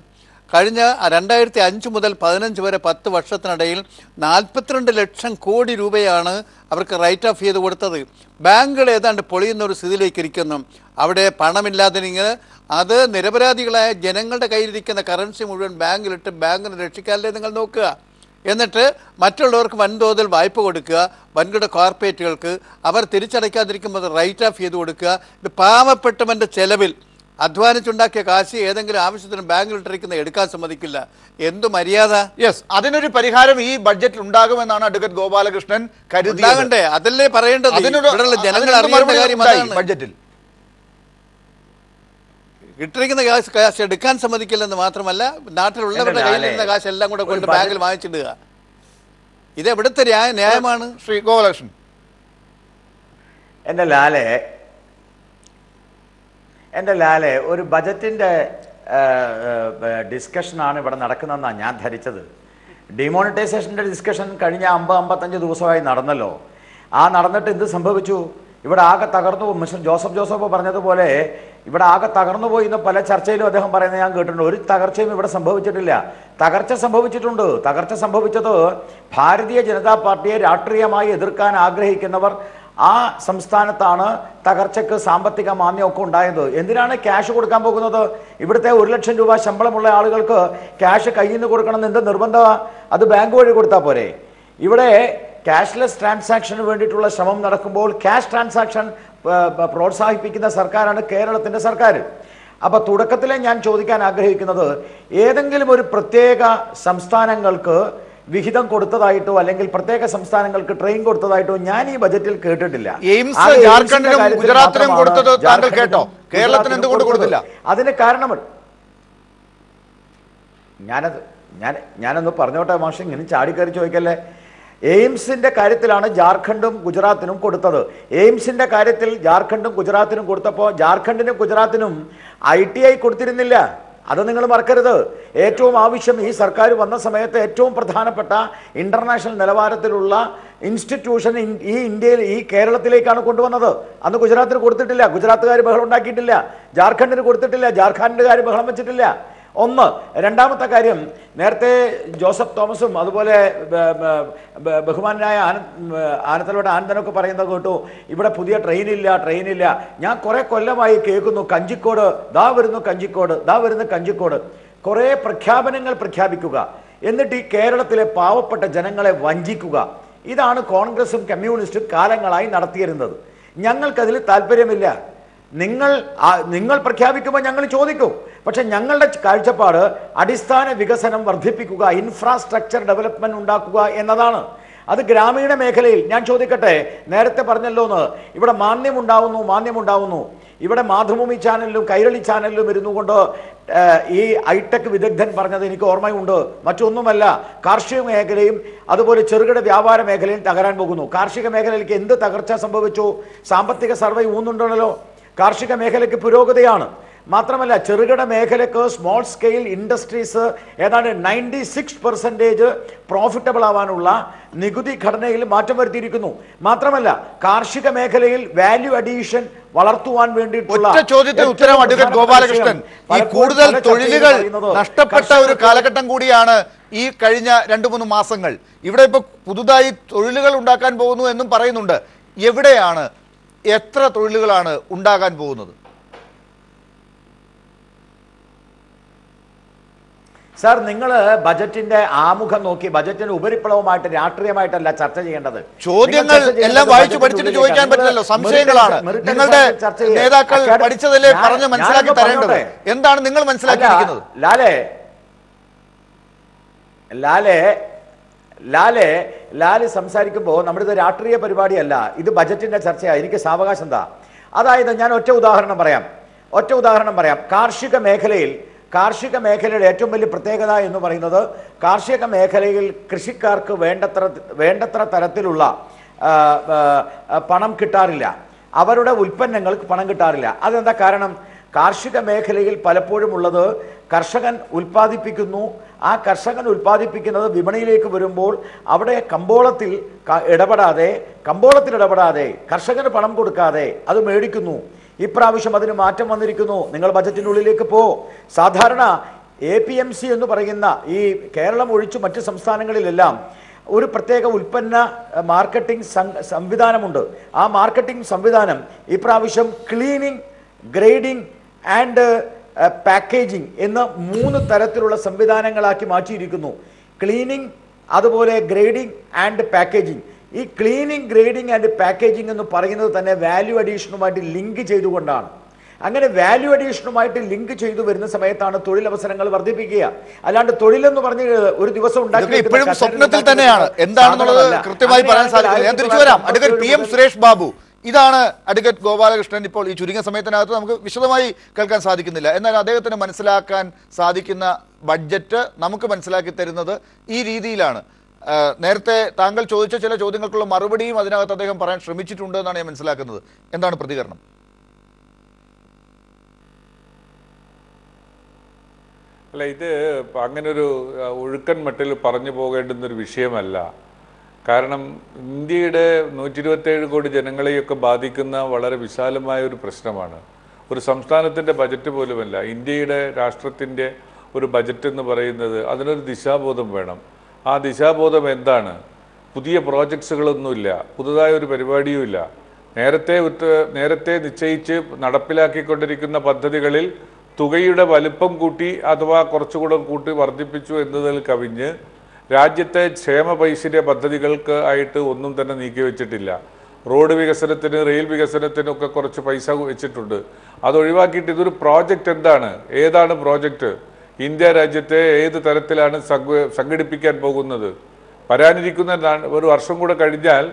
കഴിഞ്ഞ രണ്ടായിരത്തി അഞ്ച് മുതൽ പതിനഞ്ച് വരെ പത്ത് വർഷത്തിനിടയിൽ നാൽപ്പത്തിരണ്ട് ലക്ഷം കോടി രൂപയാണ് അവർക്ക് റൈറ്റ് ഓഫ് ചെയ്ത് കൊടുത്തത്. ബാങ്കുകൾ ഏതാണ്ട് പൊളിയുന്ന ഒരു സ്ഥിതിയിലേക്ക് ഇരിക്കുന്നു. അവിടെ പണമില്ലാതെ ഇങ്ങനെ അത് നിരപരാധികളായ ജനങ്ങളുടെ കയ്യിലിരിക്കുന്ന കറൻസി മുഴുവൻ ബാങ്കിലിട്ട് ബാങ്കിനെ രക്ഷിക്കാനല്ലേ നിങ്ങൾ നോക്കുക. എന്നിട്ട് മറ്റുള്ളവർക്ക് വൻതോതിൽ വായ്പ കൊടുക്കുക. വൻകിട കോർപ്പറേറ്റുകൾക്ക് അവർ തിരിച്ചടയ്ക്കാതിരിക്കുമ്പോൾ റൈറ്റ് ഓഫ് ചെയ്ത് കൊടുക്കുക. ഇത് പാവപ്പെട്ടവന്റെ ചെലവിൽ അധ്വാനിച്ചുണ്ടാക്കിയ കാശ് ഏതെങ്കിലും ആവശ്യത്തിന് ബാങ്കിൽ ഇട്ടിരിക്കുന്ന എടുക്കാൻ സമ്മതിക്കില്ല. എന്തു മര്യാദ? യെസ് അതിനൊരു പരിഹാരം ഈ ബഡ്ജറ്റിൽ ഉണ്ടാകുമെന്നാണ് അഡ്വക്കേറ്റ് ഗോപാലകൃഷ്ണൻ കരുതാകണ്ടേ ഉണ്ടാകണ്ടേ? അതല്ലേ പറയേണ്ടത്? ജനങ്ങൾ അറിയേണ്ട കാര്യം ബഡ്ജറ്റിൽ ഇട്ടിരിക്കുന്ന കാശ് കാശ് എടുക്കാൻ സമ്മതിക്കില്ലെന്ന് മാത്രമല്ല നാട്ടിലുള്ളവരുടെ കയ്യിൽ നിന്ന കാശ് എല്ലാം കൂടെ കൊണ്ട് ബാങ്കിൽ വാങ്ങിച്ചിടുക. ഇത് എവിടുത്തെ ന്യായമാണ്? ശ്രീ ഗോപാലകൃഷ്ണൻ. എന്റെ ലാലെ എന്റെ ലാലെ ഒരു ബജറ്റിന്റെ ഡിസ്കഷനാണ് ഇവിടെ നടക്കുന്നതെന്നാണ് ഞാൻ ധരിച്ചത്. ഡിമോണിറ്റൈസേഷന്റെ ഡിസ്കഷൻ കഴിഞ്ഞ അമ്പത് അമ്പത്തഞ്ച് ദിവസമായി നടന്നല്ലോ. ആ നടന്നിട്ട് എന്ത് സംഭവിച്ചു? ഇവിടെ ആകെ തകർന്നു പോകും മിസ്റ്റർ ജോസഫ് ജോസഫ് പറഞ്ഞതുപോലെ ഇവിടെ ആകെ തകർന്നു പോയി എന്ന് പല ചർച്ചയിലും അദ്ദേഹം പറയുന്നത് ഞാൻ കേട്ടിട്ടുണ്ട്. ഒരു തകർച്ചയും ഇവിടെ സംഭവിച്ചിട്ടില്ല. തകർച്ച സംഭവിച്ചിട്ടുണ്ട്. തകർച്ച സംഭവിച്ചത് ഭാരതീയ ജനതാ പാർട്ടിയെ രാഷ്ട്രീയമായി എതിർക്കാൻ ആഗ്രഹിക്കുന്നവർ ആ സംസ്ഥാനത്താണ് തകർച്ചയ്ക്ക് സാമ്പത്തിക മാന്ദ്യമൊക്കെ ഉണ്ടായത്. എന്തിനാണ് ക്യാഷ് കൊടുക്കാൻ പോകുന്നത്? ഇവിടുത്തെ ഒരു ലക്ഷം രൂപ ശമ്പളമുള്ള ആളുകൾക്ക് ക്യാഷ് കയ്യിൽ നിന്ന് കൊടുക്കണം എന്ത് നിർബന്ധമാണ് അത് ബാങ്ക് വഴി കൊടുത്താൽ പോരെ. ഇവിടെ ക്യാഷ്ലെസ് ട്രാൻസാക്ഷന് വേണ്ടിയിട്ടുള്ള ശ്രമം നടക്കുമ്പോൾ ക്യാഷ് ട്രാൻസാക്ഷൻ പ്രോത്സാഹിപ്പിക്കുന്ന സർക്കാരാണ് കേരളത്തിന്റെ സർക്കാർ. അപ്പോൾ തുടക്കത്തിലെ ഞാൻ ചോദിക്കാൻ ആഗ്രഹിക്കുന്നത് ഏതെങ്കിലും ഒരു പ്രത്യേക സംസ്ഥാനങ്ങൾക്ക് വിഹിതം കൊടുത്തതായിട്ടോ അല്ലെങ്കിൽ പ്രത്യേക സംസ്ഥാനങ്ങൾക്ക് ട്രെയിൻ കൊടുത്തതായിട്ടോ ഞാൻ ഈ ബജറ്റിൽ കേട്ടിട്ടില്ല. എയിംസ് ജാർഖണ്ഡിനും ഗുജറാത്തിനും കൊടുത്തത് താങ്കൾ കേട്ടോ? കേരളത്തിന് എന്തുകൊണ്ട് കൊടുത്തില്ല? അതിന് കാരണമുണ്ട് ഞാനത് ഞാൻ ഞാനൊന്ന് പറഞ്ഞോട്ടെ മാഷ് ഇങ്ങനെ ചാടിക്കയറി ചോദിക്കല്ലേ? എയിംസിന്റെ കാര്യത്തിലാണ് ജാർഖണ്ഡും ഗുജറാത്തിനും കൊടുത്തത്. എയിംസിന്റെ കാര്യത്തിൽ ജാർഖണ്ഡും ഗുജറാത്തിനും കൊടുത്തപ്പോൾ ജാർഖണ്ഡിനും ഗുജറാത്തിനും ഐ കൊടുത്തിരുന്നില്ല. അത് നിങ്ങൾ മറക്കരുത്. ഏറ്റവും ആവശ്യം ഈ സർക്കാർ വന്ന സമയത്ത് ഏറ്റവും പ്രധാനപ്പെട്ട ഇന്റർനാഷണൽ നിലവാരത്തിലുള്ള ഇൻസ്റ്റിറ്റ്യൂഷൻ ഈ ഇന്ത്യയിൽ ഈ കേരളത്തിലേക്കാണ് കൊണ്ടുവന്നത്. അന്ന് ഗുജറാത്തിന് കൊടുത്തിട്ടില്ല. ഗുജറാത്തുകാർ ബഹളം ഉണ്ടാക്കിയിട്ടില്ല. ജാർഖണ്ഡിന് കൊടുത്തിട്ടില്ല. ജാർഖണ്ഡുകാർ ബഹളം വെച്ചിട്ടില്ല. ഒന്ന്. രണ്ടാമത്തെ കാര്യം നേരത്തെ ജോസഫ് തോമസും അതുപോലെ ബഹുമാനായ ആനന്ദ് ആനത്തലോട്ട് ആനന്ദനൊക്കെ പറയുന്നത് കേട്ടു. ഇവിടെ പുതിയ ട്രെയിനില്ല ട്രെയിനില്ല. ഞാൻ കുറേ കൊല്ലമായി കേൾക്കുന്നു കഞ്ചിക്കോട്. ദാ വരുന്നു കഞ്ചിക്കോട് ദാ വരുന്നു കഞ്ചിക്കോട്. കുറേ പ്രഖ്യാപനങ്ങൾ പ്രഖ്യാപിക്കുക. എന്നിട്ട് ഈ കേരളത്തിലെ പാവപ്പെട്ട ജനങ്ങളെ വഞ്ചിക്കുക. ഇതാണ് കോൺഗ്രസും കമ്മ്യൂണിസ്റ്റും കാലങ്ങളായി നടത്തിയിരുന്നത്. ഞങ്ങൾക്കതിൽ താല്പര്യമില്ല. നിങ്ങൾ നിങ്ങൾ പ്രഖ്യാപിക്കുമ്പോൾ ഞങ്ങൾ ചോദിക്കും. പക്ഷെ ഞങ്ങളുടെ കാഴ്ചപ്പാട് അടിസ്ഥാന വികസനം വർദ്ധിപ്പിക്കുക ഇൻഫ്രാസ്ട്രക്ചർ ഡെവലപ്മെന്റ് ഉണ്ടാക്കുക എന്നതാണ്. അത് ഗ്രാമീണ മേഖലയിൽ ഞാൻ ചോദിക്കട്ടെ നേരത്തെ പറഞ്ഞല്ലോ എന്ന് ഇവിടെ മാന്യമുണ്ടാവുന്നു മാന്യമുണ്ടാവുന്നു ഇവിടെ മാതൃഭൂമി ചാനലിലും കൈരളി ചാനലിലും ഇരുന്നു കൊണ്ട് ഈ ഹൈടെക് വിദഗ്ധൻ പറഞ്ഞത് എനിക്ക് ഓർമ്മയുണ്ട്. മറ്റൊന്നുമല്ല കാർഷിക മേഖലയും അതുപോലെ ചെറുകിട വ്യാപാര മേഖലയും തകരാൻ പോകുന്നു. കാർഷിക മേഖലയിലേക്ക് എന്ത് തകർച്ച സംഭവിച്ചു? സാമ്പത്തിക സർവേ ഊന്നുണ്ടല്ലോ. കാർഷിക മേഖലയ്ക്ക് പുരോഗതിയാണ്. മാത്രമല്ല ചെറുകിട മേഖലക്ക് സ്മോൾ സ്കെയിൽ ഇൻഡസ്ട്രീസ് ഏതാണ്ട് നയന്റി സിക്സ് പെർസെന്റേജ് പ്രോഫിറ്റബിൾ ആവാനുള്ള നികുതി ഘടനയിൽ മാറ്റം വരുത്തിയിരിക്കുന്നു. മാത്രമല്ല കാർഷിക മേഖലയിൽ വാല്യൂ അഡീഷൻ വളർത്തുവാൻ വേണ്ടിയിട്ടുള്ള ചോദ്യത്തിന് ഉത്തരം അഡ്വക്കേറ്റ് ഗോപാലകൃഷ്ണൻ. ഈ കൂടുതൽ തൊഴിലുകൾ നഷ്ടപ്പെട്ട ഒരു കാലഘട്ടം കൂടിയാണ് ഈ കഴിഞ്ഞ രണ്ടു മൂന്ന് മാസങ്ങൾ. ഇവിടെ ഇപ്പൊ പുതുതായി തൊഴിലുകൾ ഉണ്ടാക്കാൻ പോകുന്നു എന്നും പറയുന്നുണ്ട്. എവിടെയാണ്? എത്ര തൊഴിലുകളാണ് ഉണ്ടാകാൻ പോകുന്നത്? സാർ നിങ്ങൾ ബജറ്റിന്റെ ആമുഖം നോക്കി ബജറ്റിന്റെ ഉപരിപ്ലവമായിട്ട് രാഷ്ട്രീയമായിട്ടല്ല ചർച്ച ചെയ്യേണ്ടത്. ചോദ്യങ്ങൾ എല്ലാം വായിച്ചു പഠിച്ചിട്ട് ചോദിക്കാൻ പറ്റില്ലല്ലോ. സംശയങ്ങളാണ്. നിങ്ങളുടെ നേതാക്കൾ പഠിച്ചതല്ലേ പറഞ്ഞ് മനസ്സിലാക്കി തരേണ്ടത് എന്താണ് നിങ്ങൾ മനസ്സിലാക്കിയിരിക്കുന്നത്? ലാലേ. ലാലേ ലാലെ ലാൽ സംസാരിക്കുമ്പോൾ നമ്മുടെ ഇത് രാഷ്ട്രീയ പരിപാടിയല്ല ഇത് ബജറ്റിന്റെ ചർച്ചയാണ് എനിക്ക് സാവകാശം എന്താ അതായത് ഞാൻ ഒറ്റ ഉദാഹരണം പറയാം. ഒറ്റ ഉദാഹരണം പറയാം. കാർഷിക മേഖലയിൽ കാർഷിക മേഖലയുടെ ഏറ്റവും വലിയ പ്രത്യേകത എന്ന് പറയുന്നത് കാർഷിക മേഖലയിൽ കൃഷിക്കാർക്ക് വേണ്ടത്ര വേണ്ടത്ര തരത്തിലുള്ള പണം കിട്ടാറില്ല. അവരുടെ ഉൽപ്പന്നങ്ങൾക്ക് പണം കിട്ടാറില്ല. അതെന്താ കാരണം? കാർഷിക മേഖലയിൽ പലപ്പോഴും ഉള്ളത് കർഷകൻ ഉൽപ്പാദിപ്പിക്കുന്നു. ആ കർഷകൻ ഉൽപ്പാദിപ്പിക്കുന്നത് വിപണിയിലേക്ക് വരുമ്പോൾ അവിടെ കമ്പോളത്തിൽ ഇടപെടാതെ കമ്പോളത്തിൽ ഇടപെടാതെ കർഷകന് പണം കൊടുക്കാതെ അത് മേടിക്കുന്നു. ഇപ്രാവശ്യം അതിന് മാറ്റം വന്നിരിക്കുന്നു. നിങ്ങൾ ബജറ്റിനുള്ളിലേക്ക് പോ. സാധാരണ എ പി എം സി എന്ന് പറയുന്ന ഈ കേരളം ഒഴിച്ചു മറ്റ് സംസ്ഥാനങ്ങളിലെല്ലാം ഒരു പ്രത്യേക ഉൽപ്പന്ന മാർക്കറ്റിംഗ് സംവിധാനമുണ്ട്. ആ മാർക്കറ്റിംഗ് സംവിധാനം ഇപ്രാവശ്യം ക്ലീനിങ് ഗ്രേഡിംഗ് ആൻഡ് പാക്കേജിംഗ് എന്ന മൂന്ന് തരത്തിലുള്ള സംവിധാനങ്ങളാക്കി മാറ്റിയിരിക്കുന്നു. ക്ലീനിങ് അതുപോലെ ഗ്രേഡിംഗ് ആൻഡ് പാക്കേജിംഗ്. ഈ ക്ലീനിങ് ഗ്രേഡിംഗ് ആൻഡ് പാക്കേജിംഗ് എന്ന് പറയുന്നത് തന്നെ വാല്യൂ അഡീഷനുമായിട്ട് ലിങ്ക് ചെയ്തുകൊണ്ടാണ്. അങ്ങനെ വാല്യൂ അഡീഷനുമായിട്ട് ലിങ്ക് ചെയ്തു വരുന്ന സമയത്താണ് തൊഴിലവസരങ്ങൾ വർദ്ധിപ്പിക്കുക. അല്ലാണ്ട് തൊഴിലെന്ന് പറഞ്ഞ് ഒരു ദിവസം ഉണ്ടാക്കി സ്വപ്നത്തിൽ തന്നെയാണ്. എന്താണെന്നുള്ളത് കൃത്യമായി പറയാൻ സാധിക്കില്ല. ഞാൻ തിരിച്ചു വരാം. Advocate P M Suresh Babu. ഇതാണ് അഡ്വക്കേറ്റ് ഗോപാലകൃഷ്ണൻ ഇപ്പോൾ ഈ ചുരുങ്ങിയ സമയത്തിനകത്ത് നമുക്ക് വിശദമായി കേൾക്കാൻ സാധിക്കുന്നില്ല. എന്നാൽ അദ്ദേഹത്തിന് മനസ്സിലാക്കാൻ സാധിക്കുന്ന ബഡ്ജറ്റ് നമുക്ക് മനസ്സിലാക്കി തരുന്നത് ഈ രീതിയിലാണ്. നേരത്തെ താങ്കൾ ചോദിച്ച ചില ചോദ്യങ്ങൾക്കുള്ള മറുപടിയും അതിനകത്ത് അദ്ദേഹം പറയാൻ ശ്രമിച്ചിട്ടുണ്ട് എന്നാണ് ഞാൻ മനസ്സിലാക്കുന്നത്. എന്താണ് പ്രതികരണം? അല്ല ഇത് അങ്ങനൊരു ഒഴുക്കൻ മട്ടിൽ പറഞ്ഞു പോകേണ്ടുന്നൊരു വിഷയമല്ല. കാരണം ഇന്ത്യയുടെ നൂറ്റി ഇരുപത്തേഴ് കോടി ജനങ്ങളെയൊക്കെ ബാധിക്കുന്ന വളരെ വിശാലമായ ഒരു പ്രശ്നമാണ്. ഒരു സംസ്ഥാനത്തിന്റെ ബജറ്റ് പോലുമല്ല. ഇന്ത്യയുടെ രാഷ്ട്രത്തിന്റെ ഒരു ബജറ്റ് എന്ന് പറയുന്നത് അതിനൊരു ദിശാബോധം വേണം. ആ ദിശാബോധം എന്താണ്? പുതിയ പ്രോജക്ട്സുകളൊന്നുമില്ല. പുതുതായ ഒരു പരിപാടിയുമില്ല. നേരത്തെ നേരത്തെ നിശ്ചയിച്ച് നടപ്പിലാക്കിക്കൊണ്ടിരിക്കുന്ന പദ്ധതികളിൽ തുകയുടെ വലിപ്പം കൂട്ടി അഥവാ കുറച്ചുകൂടെ കൂട്ടി വർദ്ധിപ്പിച്ചു എന്നതിൽ കവിഞ്ഞ് രാജ്യത്തെ ക്ഷേമ പൈശ്വര്യ പദ്ധതികൾക്ക് ആയിട്ട് ഒന്നും തന്നെ നീക്കി വെച്ചിട്ടില്ല. റോഡ് വികസനത്തിന് റെയിൽ വികസനത്തിനൊക്കെ കുറച്ച് പൈസ വെച്ചിട്ടുണ്ട്. അത് ഒഴിവാക്കിയിട്ട് ഇതൊരു പ്രോജക്റ്റ് എന്താണ്? ഏതാണ് പ്രോജക്റ്റ്? ഇന്ത്യ രാജ്യത്തെ ഏത് തരത്തിലാണ് സംഘ- സംഘടിപ്പിക്കാൻ പോകുന്നത്? വരാനിരിക്കുന്ന ഒരു വർഷം കൂടെ കഴിഞ്ഞാൽ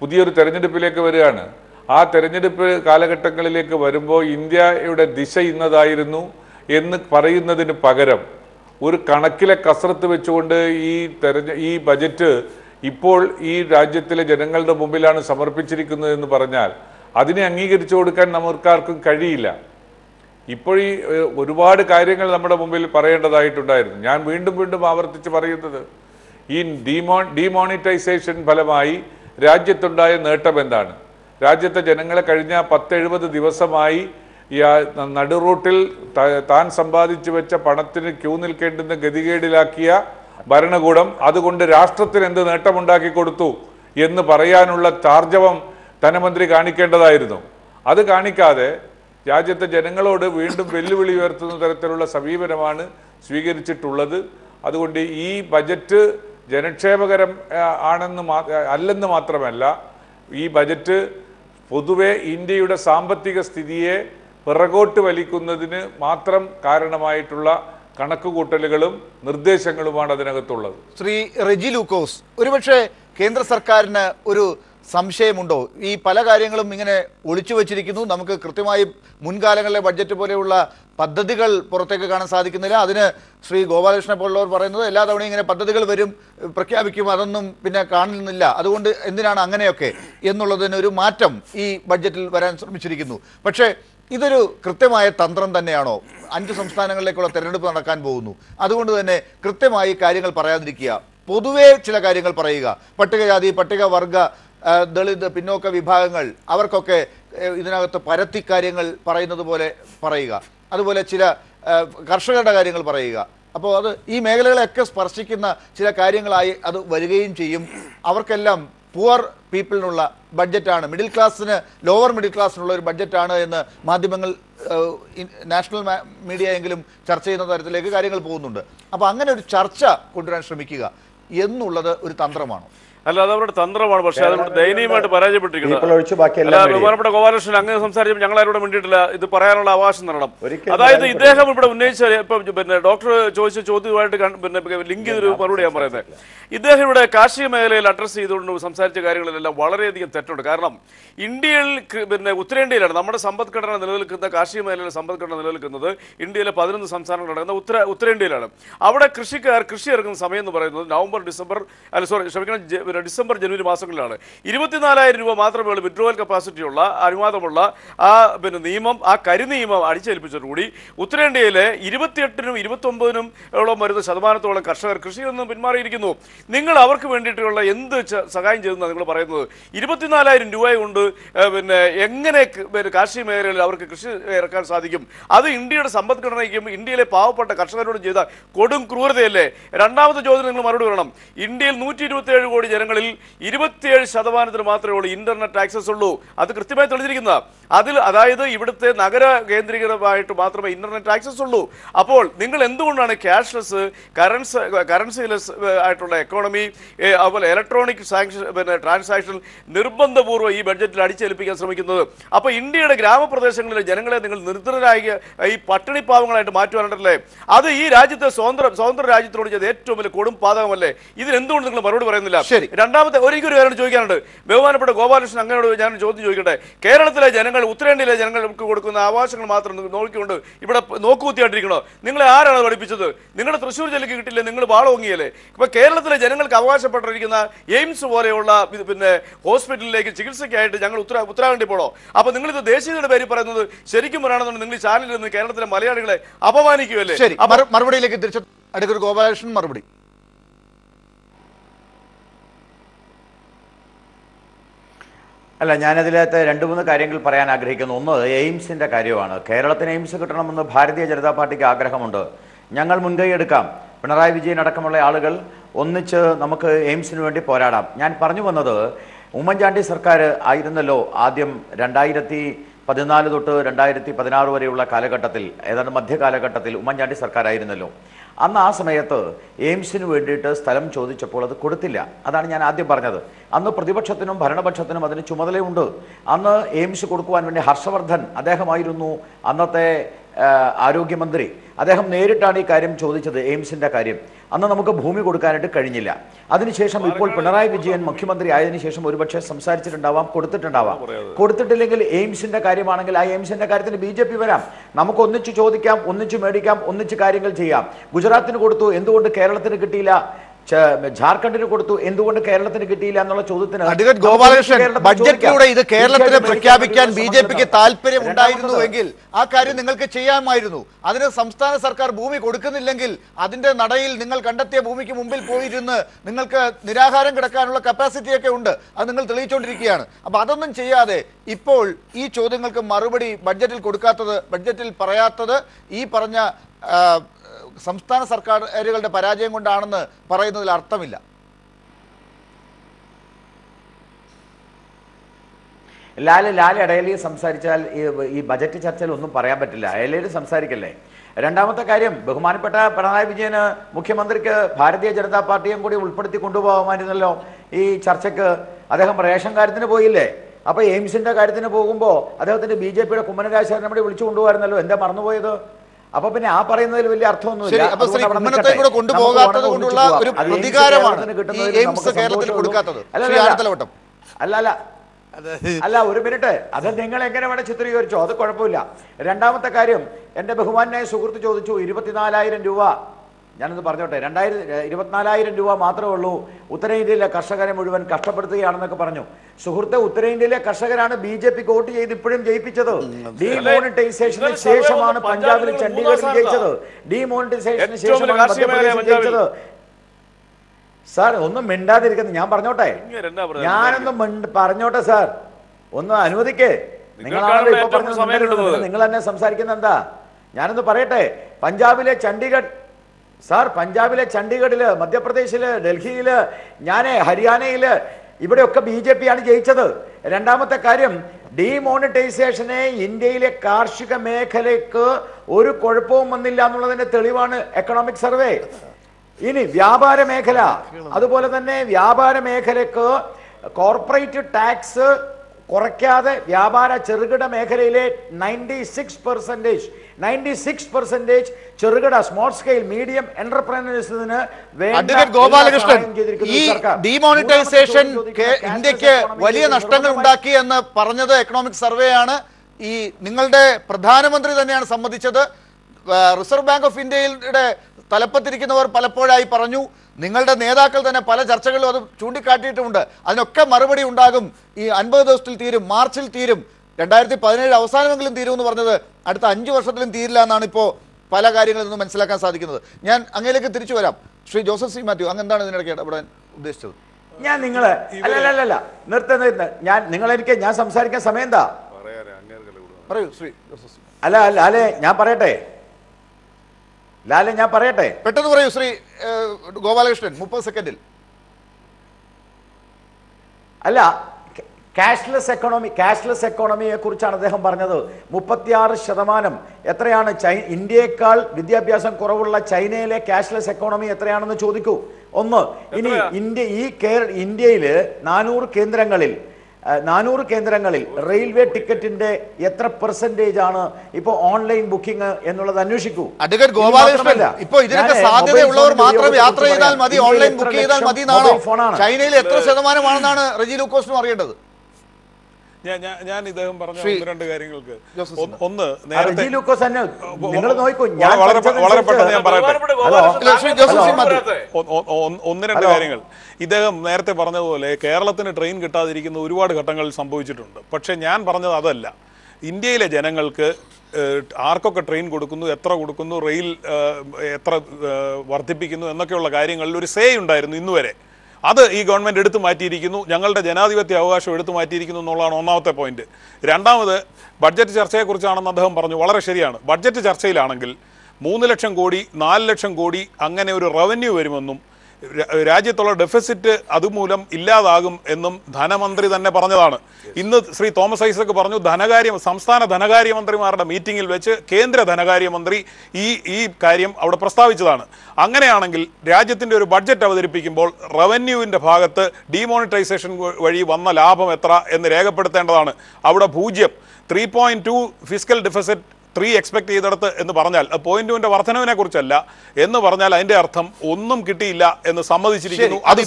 പുതിയൊരു തെരഞ്ഞെടുപ്പിലേക്ക് വരികയാണ്. ആ തെരഞ്ഞെടുപ്പ് കാലഘട്ടങ്ങളിലേക്ക് വരുമ്പോൾ ഇന്ത്യയുടെ ദിശ ഇന്നതായിരുന്നു എന്ന് പറയുന്നതിന് പകരം ഒരു കണക്കിലെ കസരത്ത് വെച്ചുകൊണ്ട് ഈ തെരഞ്ഞ ഈ ബജറ്റ് ഇപ്പോൾ ഈ രാജ്യത്തിലെ ജനങ്ങളുടെ മുമ്പിലാണ് സമർപ്പിച്ചിരിക്കുന്നത് എന്ന് പറഞ്ഞാൽ അതിനെ അംഗീകരിച്ചു കൊടുക്കാൻ നമുക്കാർക്കും കഴിയില്ല. ഇപ്പോൾ ഈ ഒരുപാട് കാര്യങ്ങൾ നമ്മുടെ മുമ്പിൽ പറയേണ്ടതായിട്ടുണ്ടായിരുന്നു. ഞാൻ വീണ്ടും വീണ്ടും ആവർത്തിച്ച് പറയുന്നത് ഈ ഡിമോ ഡിമോണിറ്റൈസേഷൻ ഫലമായി രാജ്യത്തുണ്ടായ നേട്ടം എന്താണ്? രാജ്യത്തെ ജനങ്ങളെ കഴിഞ്ഞ പത്തെഴുപത് ദിവസമായി നടുറൂട്ടിൽ താൻ സമ്പാദിച്ചു വെച്ച പണത്തിന് ക്യൂ നിൽക്കേണ്ടുന്ന ഗതികേടിലാക്കിയ ഭരണകൂടം അതുകൊണ്ട് രാഷ്ട്രത്തിന് എന്ത് നേട്ടമുണ്ടാക്കി കൊടുത്തു എന്ന് പറയാനുള്ള ചാർജവം ധനമന്ത്രി കാണിക്കേണ്ടതായിരുന്നു. അത് കാണിക്കാതെ രാജ്യത്തെ ജനങ്ങളോട് വീണ്ടും വെല്ലുവിളി ഉയർത്തുന്ന തരത്തിലുള്ള സമീപനമാണ് സ്വീകരിച്ചിട്ടുള്ളത്. അതുകൊണ്ട് ഈ ബജറ്റ് ജനക്ഷേമകരം ആണെന്ന് അല്ലെന്ന് മാത്രമല്ല ഈ ബജറ്റ് പൊതുവെ ഇന്ത്യയുടെ സാമ്പത്തിക സ്ഥിതിയെ പിറകോട്ട് വലിക്കുന്നതിന് മാത്രം കാരണമായിട്ടുള്ള കണക്കുകൂട്ടലുകളും നിർദ്ദേശങ്ങളുമാണ് അതിനകത്തുള്ളത്. ശ്രീ റെജി ലൂക്കോസ് ഒരുപക്ഷെ കേന്ദ്ര സർക്കാരിന് ഒരു സംശയമുണ്ടോ? ഈ പല കാര്യങ്ങളും ഇങ്ങനെ ഒളിച്ചു വച്ചിരിക്കുന്നു. നമുക്ക് കൃത്യമായി മുൻകാലങ്ങളിലെ ബഡ്ജറ്റ് പോലെയുള്ള പദ്ധതികൾ പുറത്തേക്ക് കാണാൻ സാധിക്കുന്നില്ല. അതിന് ശ്രീ ഗോപാലകൃഷ്ണ പോലുള്ളവർ പറയുന്നത് എല്ലാ തവണയും ഇങ്ങനെ പദ്ധതികൾ വരും പ്രഖ്യാപിക്കും അതൊന്നും പിന്നെ കാണുന്നില്ല. അതുകൊണ്ട് എന്തിനാണ് അങ്ങനെയൊക്കെ എന്നുള്ളതിന് ഒരു മാറ്റം ഈ ബഡ്ജറ്റിൽ വരാൻ ശ്രമിച്ചിരിക്കുന്നു. പക്ഷേ ഇതൊരു കൃത്യമായ തന്ത്രം തന്നെയാണോ? അഞ്ച് സംസ്ഥാനങ്ങളിലേക്കുള്ള തെരഞ്ഞെടുപ്പ് നടക്കാൻ പോകുന്നു. അതുകൊണ്ട് തന്നെ കൃത്യമായി കാര്യങ്ങൾ പറയാതിരിക്കുക. പൊതുവേ ചില കാര്യങ്ങൾ പറയുക. പട്ടികജാതി പട്ടികവർഗ ദളിത് പിന്നോക്ക വിഭാഗങ്ങൾ അവർക്കൊക്കെ ഇതിനകത്ത് പരത്തി കാര്യങ്ങൾ പറയുന്നത് പോലെ പറയുക. അതുപോലെ ചില കർഷകരുടെ കാര്യങ്ങൾ പറയുക. അപ്പോൾ അത് ഈ മേഖലകളെയൊക്കെ സ്പർശിക്കുന്ന ചില കാര്യങ്ങളായി അത് വരികയും ചെയ്യും. അവർക്കെല്ലാം പുവർ പീപ്പിളിനുള്ള ബഡ്ജറ്റാണ്. മിഡിൽ ക്ലാസ്സിന് ലോവർ മിഡിൽ ക്ലാസ്സിനുള്ള ഒരു ബഡ്ജറ്റാണ് എന്ന് മാധ്യമങ്ങൾ നാഷണൽ മീഡിയ എങ്കിലും ചർച്ച ചെയ്യുന്ന തരത്തിലേക്ക് കാര്യങ്ങൾ പോകുന്നുണ്ട്. അപ്പോൾ അങ്ങനെ ഒരു ചർച്ച കൊണ്ടുവരാൻ ശ്രമിക്കുക എന്നുള്ളത് ഒരു തന്ത്രമാണ്. അല്ല അത് അവരുടെ തന്ത്രമാണ് പക്ഷെ അതുകൊണ്ട് ദയനീയമായിട്ട് പരാജയപ്പെട്ടിരിക്കുന്നത്. ബഹുമാനപ്പെട്ട ഗോപാലകൃഷ്ണൻ അങ്ങനെ സംസാരിച്ചപ്പോൾ ഞങ്ങൾ ആരോട് വേണ്ടിയിട്ടില്ല ഇത് പറയാനുള്ള അവകാശം തരണം. അതായത് ഇദ്ദേഹം ഇവിടെ ഉന്നയിച്ച ഇപ്പം പിന്നെ ഡോക്ടർ ചോദിച്ച ചോദ്യമായിട്ട് പിന്നെ ലിങ്ക് ചെയ്തൊരു മറുപടി ഞാൻ പറയുന്നത്. ഇദ്ദേഹം ഇവിടെ കാർഷിക മേഖലയിൽ അഡ്രസ്സ് ചെയ്തുകൊണ്ട് സംസാരിച്ച കാര്യങ്ങളിലെല്ലാം വളരെയധികം തെറ്റുണ്ട്. കാരണം ഇന്ത്യയിൽ പിന്നെ ഉത്തരേന്ത്യയിലാണ്. നമ്മുടെ സമ്പദ്ഘടന നിലനിൽക്കുന്ന കാർഷിക മേഖലയിലെ സമ്പദ്ഘടന നിലനിൽക്കുന്നത് ഇന്ത്യയിലെ പതിനൊന്ന് സംസ്ഥാനങ്ങൾ നടക്കുന്ന ഉത്തര ഉത്തരേന്ത്യയിലാണ്. അവിടെ കൃഷിക്കാർ കൃഷി ഇറക്കുന്ന സമയം എന്ന് പറയുന്നത് നവംബർ ഡിസംബർ അല്ല സോറി ക്ഷമിക്കണം പിന്നെ ഡിസംബർ ജനുവരി മാസങ്ങളിലാണ്. ഇരുപത്തിനാലായിരം രൂപ മാത്രമേ ഉള്ളൂ വിഡ്രോവൽ കപ്പാസിറ്റിയുള്ള അനുവാദമുള്ള ആ പിന്നെ നിയമം ആ കരിനിയമം അടിച്ചേൽപ്പിച്ചതോടുകൂടി ഉത്തരേന്ത്യയിലെ ഇരുപത്തിയെട്ടിനും ഇരുപത്തൊമ്പതിനും ഓളം വരുന്ന ശതമാനത്തോളം കർഷകർ കൃഷിയിൽ നിന്നും പിന്മാറിയിരിക്കുന്നു. നിങ്ങൾ അവർക്ക് വേണ്ടിയിട്ടുള്ള എന്ത് സഹായം ചെയ്തെന്നാണ് നിങ്ങൾ പറയുന്നത്? ഇരുപത്തിനാലായിരം രൂപ കൊണ്ട് പിന്നെ എങ്ങനെ കാർഷിക മേഖലയിൽ അവർക്ക് കൃഷി ഇറക്കാൻ സാധിക്കും? അത് ഇന്ത്യയുടെ സമ്പദ്ഘടനയ്ക്കും ഇന്ത്യയിലെ പാവപ്പെട്ട കർഷകരോടും ചെയ്ത കൊടും ക്രൂരതയല്ലേ? രണ്ടാമത്തെ ചോദ്യം നിങ്ങൾ മറുപടി പറയണം. ഇന്ത്യയിൽ നൂറ്റി കോടി ജനങ്ങളിൽ ഇരുപത്തിയേഴ് ശതമാനത്തിന് മാത്രമേ ഉള്ളൂ ഇന്റർനെറ്റ് ആക്സസ് ഉള്ളൂ. അത് കൃത്യമായി തെളിഞ്ഞിരിക്കുന്ന. അതിൽ അതായത് ഇവിടുത്തെ നഗര കേന്ദ്രീകൃതമായിട്ട് മാത്രമേ ഇന്റർനെറ്റ് ആക്സസ് ഉള്ളൂ. അപ്പോൾ നിങ്ങൾ എന്തുകൊണ്ടാണ് ക്യാഷ്ലെസ് കറൻസ് കറൻസിലെസ് ആയിട്ടുള്ള എക്കോണമി അതുപോലെ ഇലക്ട്രോണിക് സാങ്ഷൻ പിന്നെ ട്രാൻസാക്ഷൻ നിർബന്ധപൂർവം ഈ ബഡ്ജറ്റിൽ അടിച്ചേൽപ്പിക്കാൻ ശ്രമിക്കുന്നത്? അപ്പോൾ ഇന്ത്യയുടെ ഗ്രാമപ്രദേശങ്ങളിലെ ജനങ്ങളെ നിങ്ങൾ നിർദ്ധനരായി ഈ പട്ടിണിപ്പാവങ്ങളായിട്ട് മാറ്റുവാനുണ്ടല്ലേ? അത് ഈ രാജ്യത്തെ സ്വതന്ത്ര സ്വതന്ത്ര രാജ്യത്തോട് ചെയ്ത ഏറ്റവും വലിയ കൊടും പാതകമല്ലേ ഇതിനെന്തുകൊണ്ട് നിങ്ങൾ മറുപടി പറയുന്നില്ല? ശരി. രണ്ടാമത്തെ ഒരിക്കലും കാര്യം ചോദിക്കാനുണ്ട്. ബഹുമാനപ്പെട്ട ഗോപാലകൃഷ്ണൻ അങ്ങനെയോട് ഞാൻ ചോദ്യം ചോദിക്കട്ടെ? കേരളത്തിലെ ജനങ്ങൾ ഉത്തരേന്ത്യയിലെ ജനങ്ങൾക്ക് കൊടുക്കുന്ന അവകാശങ്ങൾ മാത്രം നോക്കിക്കൊണ്ട് ഇവിടെ നോക്കുകുത്തിയായിട്ടിരിക്കണോ? നിങ്ങളെ ആരാണ് പഠിപ്പിച്ചത്? നിങ്ങളുടെ തൃശ്ശൂർ ജില്ലയ്ക്ക് കിട്ടില്ലേ? നിങ്ങൾ വാളോങ്ങിയല്ലേ ഇപ്പൊ കേരളത്തിലെ ജനങ്ങൾക്ക് അവകാശപ്പെട്ടിരിക്കുന്ന എയിംസ് പോലെയുള്ള പിന്നെ ഹോസ്പിറ്റലിലേക്ക് ചികിത്സയ്ക്കായിട്ട് ഞങ്ങൾ ഉത്തര ഉത്തരാഖണ്ഡിൽ പോണോ? അപ്പൊ നിങ്ങൾ ഇത് ദേശീയതയുടെ പേര് പറയുന്നത് ശരിക്കും പറയുകയാണെന്നുണ്ടെങ്കിൽ നിങ്ങൾ ചാനലിൽ നിന്ന് കേരളത്തിലെ മലയാളികളെ അപമാനിക്കുകയല്ലേ? മറുപടിയിലേക്ക് തിരിച്ചു അടുക്കൊരു ഗോപാലകൃഷ്ണൻ മറുപടി. അല്ല ഞാനതിലകത്ത് രണ്ട് മൂന്ന് കാര്യങ്ങൾ പറയാൻ ആഗ്രഹിക്കുന്നു. ഒന്ന് എയിംസിന്റെ കാര്യമാണ്. കേരളത്തിന് എയിംസ് കിട്ടണമെന്ന് ഭാരതീയ ജനതാ പാർട്ടിക്ക് ആഗ്രഹമുണ്ട്. ഞങ്ങൾ മുൻകൈ എടുക്കാം. പിണറായി വിജയൻ അടക്കമുള്ള ആളുകൾ ഒന്നിച്ച് നമുക്ക് എയിംസിന് വേണ്ടി പോരാടാം. ഞാൻ പറഞ്ഞു വന്നത് ഉമ്മൻചാണ്ടി സർക്കാർ ആയിരുന്നല്ലോ ആദ്യം രണ്ടായിരത്തി പതിനാല് തൊട്ട് രണ്ടായിരത്തി പതിനാറ് വരെയുള്ള കാലഘട്ടത്തിൽ ഏതാണ്ട് മധ്യകാലഘട്ടത്തിൽ ഉമ്മൻചാണ്ടി സർക്കാരായിരുന്നല്ലോ. അന്ന് ആ സമയത്ത് എയിംസിന് വേണ്ടിയിട്ട് സ്ഥലം ചോദിച്ചപ്പോൾ അത് കൊടുത്തില്ല. അതാണ് ഞാൻ ആദ്യം പറഞ്ഞത്. അന്ന് പ്രതിപക്ഷത്തിനും ഭരണപക്ഷത്തിനും അതിന് ചുമതലയുണ്ട്. അന്ന് എയിംസ് കൊടുക്കുവാൻ വേണ്ടി ഹർഷവർദ്ധൻ അദ്ദേഹമായിരുന്നു അന്നത്തെ ആരോഗ്യമന്ത്രി. അദ്ദേഹം നേരിട്ടാണ് ഈ കാര്യം ചോദിച്ചത് എയിംസിന്റെ കാര്യം. അന്ന് നമുക്ക് ഭൂമി കൊടുക്കാനായിട്ട് കഴിഞ്ഞില്ല. അതിനുശേഷം ഇപ്പോൾ പിണറായി വിജയൻ മുഖ്യമന്ത്രി ആയതിനു ശേഷം ഒരുപക്ഷെ സംസാരിച്ചിട്ടുണ്ടാവാം കൊടുത്തിട്ടുണ്ടാവാം. കൊടുത്തിട്ടില്ലെങ്കിൽ എയിംസിന്റെ കാര്യമാണെങ്കിൽ ആ എയിംസിന്റെ കാര്യത്തിന് ബി ജെ പി വരാം. നമുക്ക് ഒന്നിച്ച് ചോദിക്കാം ഒന്നിച്ചു മേടിക്കാം ഒന്നിച്ച് കാര്യങ്ങൾ ചെയ്യാം. ഗുജറാത്തിന് കൊടുത്തു എന്തുകൊണ്ട് കേരളത്തിന് കിട്ടിയില്ല? ജാർഖണ്ഡിന് കൊടുത്തു. എന്തുകൊണ്ട് കേരളത്തിന് കിട്ടിയില്ല എന്നുള്ള ചോദ്യത്തിന് അഡ്വക്കേറ്റ് ഗോപാലകൃഷ്ണൻ ബഡ്ജറ്റിലൂടെ ഇത് കേരളത്തിന് പ്രഖ്യാപിക്കാൻ ബി ജെ പിക്ക് താല്പര്യം ഉണ്ടായിരുന്നുവെങ്കിൽ ആ കാര്യം നിങ്ങൾക്ക് ചെയ്യാമായിരുന്നു. അതിന് സംസ്ഥാന സർക്കാർ ഭൂമി കൊടുക്കുന്നില്ലെങ്കിൽ അതിന്റെ നടയിൽ നിങ്ങൾ കണ്ടെത്തിയ ഭൂമിക്ക് മുമ്പിൽ പോയിരുന്ന് നിങ്ങൾക്ക് നിരാഹാരം കിടക്കാനുള്ള കപ്പാസിറ്റിയൊക്കെ ഉണ്ട്. അത് നിങ്ങൾ തെളിയിച്ചുകൊണ്ടിരിക്കുകയാണ് അപ്പൊ അതൊന്നും ചെയ്യാതെ ഇപ്പോൾ ഈ ചോദ്യങ്ങൾക്ക് മറുപടി ബഡ്ജറ്റിൽ കൊടുക്കാത്തത് ബഡ്ജറ്റിൽ പറയാത്തത് ഈ പറഞ്ഞ സംസ്ഥാന സർക്കാരുകളുടെ പരാജയം കൊണ്ടാണെന്ന് പറയുന്നതിൽ അർത്ഥമില്ല. ലാൽ ലാൽ ഇടയിൽ സംസാരിച്ചാൽ ഈ ബജറ്റ് ചർച്ചയിൽ ഒന്നും പറയാൻ പറ്റില്ല. ഇടയിൽ സംസാരിക്കല്ലേ? രണ്ടാമത്തെ കാര്യം ബഹുമാനപ്പെട്ട പിണറായി വിജയന് മുഖ്യമന്ത്രിക്ക് ഭാരതീയ ജനതാ പാർട്ടിയും കൂടി ഉൾപ്പെടുത്തി കൊണ്ടുപോകാമായിരുന്നല്ലോ ഈ ചർച്ചയ്ക്ക്. അദ്ദേഹം റേഷൻ കാര്യത്തിന് പോയില്ലേ? അപ്പൊ എയിംസിന്റെ കാര്യത്തിന് പോകുമ്പോൾ അദ്ദേഹത്തിന്റെ ബി ജെ പിയുടെ കൂടി വിളിച്ചു കൊണ്ടുപോകാമായിരുന്നല്ലോ എന്താ മറന്നുപോയത്? അപ്പൊ പിന്നെ ആ പറയുന്നതിൽ വലിയ അർത്ഥമൊന്നുമില്ല. കൊണ്ടുപോകാത്തത് കൊണ്ടുള്ള ഒരു പ്രതികാരമാണ് സന്തോഷമുള്ളൂ. കൊടുക്കാത്തത്. അല്ല, അല്ല, അല്ല. അല്ല അല്ല. ഒരു മിനിറ്റ്. അത് നിങ്ങൾ എങ്ങനെ വേണം ചിത്രീകരിച്ചോ? അത് കുഴപ്പമില്ല. രണ്ടാമത്തെ കാര്യം എന്റെ ബഹുമാനായ സുഹൃത്ത് ചോദിച്ചു ഇരുപത്തിനാലായിരം രൂപ. ഞാനൊന്ന് പറഞ്ഞോട്ടെ രണ്ടായിരം ഇരുപത്തിനാലായിരം രൂപ മാത്രമേ ഉള്ളൂ. ഉത്തരേന്ത്യയിലെ കർഷകരെ മുഴുവൻ കഷ്ടപ്പെടുത്തുകയാണെന്നൊക്കെ പറഞ്ഞു. സുഹൃത്തെ ഉത്തരേന്ത്യയിലെ കർഷകരാണ് ബി ജെ പിക്ക് വോട്ട് ചെയ്ത് ഇപ്പോഴും ജയിപ്പിച്ചത്. ഡിമോണിറ്റൈസേഷന് ശേഷമാണ് പഞ്ചാബിൽ ചണ്ഡീഗഡിൽ ജയിച്ചത്. ഡിമോണിറ്റൈസേഷന് ശേഷമാണ് മധ്യപ്രദേശിൽ. ജയിച്ചത്. സാർ ഒന്നും മിണ്ടാതിരിക്കുന്നു. ഞാൻ പറഞ്ഞോട്ടെ. ഞാനൊന്നും പറഞ്ഞോട്ടെ സാർ. ഒന്ന് അനുവദിക്കേ. നിങ്ങൾ നിങ്ങളാണല്ലോ ഇപ്പൊ പറഞ്ഞ പറഞ്ഞത് നിങ്ങൾ തന്നെ സംസാരിക്കുന്ന എന്താ? ഞാനൊന്ന് പറയട്ടെ. പഞ്ചാബിലെ ചണ്ഡീഗഡ് സാർ പഞ്ചാബിലെ ചണ്ഡീഗഡിൽ മധ്യപ്രദേശിൽ ഡൽഹിയിൽ ഞാൻ ഹരിയാനയിൽ ഇവിടെയൊക്കെ ബി ജെ പി ആണ് ജയിച്ചത്. രണ്ടാമത്തെ കാര്യം ഡീമോണിറ്റൈസേഷനെ ഇന്ത്യയിലെ കാർഷിക മേഖലയ്ക്ക് ഒരു കുഴപ്പവും വന്നില്ല എന്നുള്ളതിന്റെ തെളിവാണ് എക്കണോമിക് സർവേ ഇനി വ്യാപാര മേഖല. അതുപോലെ തന്നെ വ്യാപാര മേഖലയ്ക്ക് കോർപ്പറേറ്റ് ടാക്സ് കുറയ്ക്കാതെ വ്യാപാര ചെറുകിട മേഖലയിലെ ninety six percentage ninety six percentage ചെറുകിട സ്മോൾ സ്കെയിൽ മീഡിയം എന്റർപ്രൈനേഴ്സിന് ഗോപാലകൃഷ്ണൻ ഈ ഡിമോണിറ്റൈസേഷൻ ഇന്ത്യയ്ക്ക് വലിയ നഷ്ടങ്ങൾ ഉണ്ടാക്കി എന്ന് പറഞ്ഞത് എക്കണോമിക് സർവേ ആണ്. ഈ നിങ്ങളുടെ പ്രധാനമന്ത്രി തന്നെയാണ് സമ്മതിച്ചത്. റിസർവ് ബാങ്ക് ഓഫ് ഇന്ത്യയുടെ തലപ്പത്തിരിക്കുന്നവർ പലപ്പോഴായി പറഞ്ഞു നിങ്ങളുടെ നേതാക്കൾ തന്നെ പല ചർച്ചകളിലും അത് ചൂണ്ടിക്കാട്ടിയിട്ടുമുണ്ട്. അതിനൊക്കെ മറുപടി ഉണ്ടാകും. ഈ അൻപത് ദിവസത്തിൽ തീരും മാർച്ചിൽ തീരും. രണ്ടായിരത്തി പതിനേഴ് അവസാനമെങ്കിലും തീരുമെന്ന് പറഞ്ഞത് അടുത്ത അഞ്ച് വർഷത്തിലും തീരില്ല എന്നാണ് ഇപ്പോൾ പല കാര്യങ്ങളിൽ നിന്നും മനസ്സിലാക്കാൻ സാധിക്കുന്നത്. ഞാൻ അങ്ങയിലേക്ക് തിരിച്ചു വരാം. ശ്രീ ജോസഫ് സി മാത്യു അങ്ങ് എന്താണ് ഇതിനിടയ്ക്ക് ഇടപെടാൻ ഉദ്ദേശിച്ചത്? ഞാൻ നിങ്ങളെ അല്ലല്ല അല്ല അല്ല, അല്ല നിർത്ത നിർത്ത ഞാൻ നിങ്ങളെനിക്ക് ഞാൻ സംസാരിക്കാൻ സമയം എന്താ? പറയൂ ശ്രീ ജോസഫ് അല്ല ലാലെ ഞാൻ പറയട്ടെ? ലാലെ ഞാൻ പറയട്ടെ? പെട്ടെന്ന് പറയൂ ശ്രീ ഗോപാലകൃഷ്ണൻ മുപ്പത് സെക്കൻഡിൽ. അല്ല ക്യാഷ്ലെസ് എക്കോണമി ക്യാഷ്ലെസ് എക്കോണമിയെ കുറിച്ചാണ് അദ്ദേഹം പറഞ്ഞത്. മുപ്പത്തിയാറ് ശതമാനം എത്രയാണ് ചൈ ഇന്ത്യയേക്കാൾ വിദ്യാഭ്യാസം കുറവുള്ള ചൈനയിലെ ക്യാഷ്ലെസ് എക്കോണമി എത്രയാണെന്ന് ചോദിക്കൂ. ഒന്ന് ഇനി ഇന്ത്യ ഈ കേര ഇന്ത്യയിൽ നാനൂറ് കേന്ദ്രങ്ങളിൽ നാനൂറ് കേന്ദ്രങ്ങളിൽ റെയിൽവേ ടിക്കറ്റിന്റെ എത്ര പെർസെന്റേജ് ആണ് ഇപ്പോൾ ഓൺലൈൻ ബുക്കിംഗ് എന്നുള്ളത് അന്വേഷിക്കൂ. അഡ്വക്കേറ്റ് ഇനി ഗോപാലകൃഷ്ണൻ മാത്രമല്ല, ഇപ്പൊ ഇതിനൊക്കെ സാധ്യതയുള്ളവർ മാത്രം യാത്ര ചെയ്താൽ മതി ഓൺലൈൻ ബുക്ക് ചെയ്താൽ മതി? ചൈനയിൽ എത്ര ശതമാനമാണെന്നാണ് റജി ലൂക്കോസിനും അറിയേണ്ടത്. ഞാൻ ഇദ്ദേഹം പറഞ്ഞ ഒന്ന് രണ്ട് കാര്യങ്ങൾക്ക്. ഒന്ന്- ഒന്ന് നേരത്തെ വളരെ വളരെ പെട്ടെന്ന് ഞാൻ പറയട്ടെ. ഒന്ന് രണ്ട് കാര്യങ്ങൾ. ഇദ്ദേഹം നേരത്തെ പറഞ്ഞതുപോലെ കേരളത്തിന് ട്രെയിൻ കിട്ടാതിരിക്കുന്ന ഒരുപാട് ഘട്ടങ്ങൾ സംഭവിച്ചിട്ടുണ്ട്. പക്ഷെ ഞാൻ പറഞ്ഞത് അതല്ല. ഇന്ത്യയിലെ ജനങ്ങൾക്ക് ആർക്കൊക്കെ ട്രെയിൻ കൊടുക്കുന്നു എത്ര കൊടുക്കുന്നു റെയിൽ എത്ര വർദ്ധിപ്പിക്കുന്നു എന്നൊക്കെയുള്ള കാര്യങ്ങളിൽ ഒരു സേ ഉണ്ടായിരുന്നു ഇന്നുവരെ. അത് ഈ ഗവൺമെന്റ് എടുത്തു മാറ്റിയിരിക്കുന്നു. ഞങ്ങളുടെ ജനാധിപത്യ അവകാശം എടുത്തു മാറ്റിയിരിക്കുന്നു എന്നുള്ളതാണ് ഒന്നാമത്തെ പോയിന്റ് രണ്ടാമത് ബഡ്ജറ്റ് ചർച്ചയെക്കുറിച്ചാണെന്ന് അദ്ദേഹം പറഞ്ഞു വളരെ ശരിയാണ്. ബഡ്ജറ്റ് ചർച്ചയിലാണെങ്കിൽ മൂന്ന് ലക്ഷം കോടി നാല് ലക്ഷം കോടി അങ്ങനെ ഒരു റവന്യൂ വരുമെന്നും രാജ്യത്തുള്ള ഡെഫിസിറ്റ് അതുമൂലം ഇല്ലാതാകും എന്നും ധനമന്ത്രി തന്നെ പറഞ്ഞതാണ്. ഇന്ന് ശ്രീ തോമസ് ഐസക് പറഞ്ഞു ധനകാര്യ സംസ്ഥാന ധനകാര്യമന്ത്രിമാരുടെ മീറ്റിംഗിൽ വെച്ച് കേന്ദ്ര ധനകാര്യമന്ത്രി ഈ ഈ കാര്യം അവിടെ പ്രസ്താവിച്ചതാണ്. അങ്ങനെയാണെങ്കിൽ രാജ്യത്തിന്റെ ഒരു ബഡ്ജറ്റ് അവതരിപ്പിക്കുമ്പോൾ റവന്യൂവിന്റെ ഭാഗത്ത് ഡിമോണിറ്റൈസേഷൻ വഴി വന്ന ലാഭം എത്ര എന്ന് രേഖപ്പെടുത്തേണ്ടതാണ്. അവിടെ പൂജ്യം three point two fiscal deficit three expect ചെയ്തെടുത്ത് എന്ന് പറഞ്ഞാൽ പോയിന്റ് ടുവിന്റെ വർധനവിനെ കുറിച്ചല്ല എന്ന് പറഞ്ഞാൽ അതിന്റെ അർത്ഥം ഒന്നും കിട്ടിയില്ല എന്ന് സമ്മതിച്ചിരിക്കുന്നു. അത്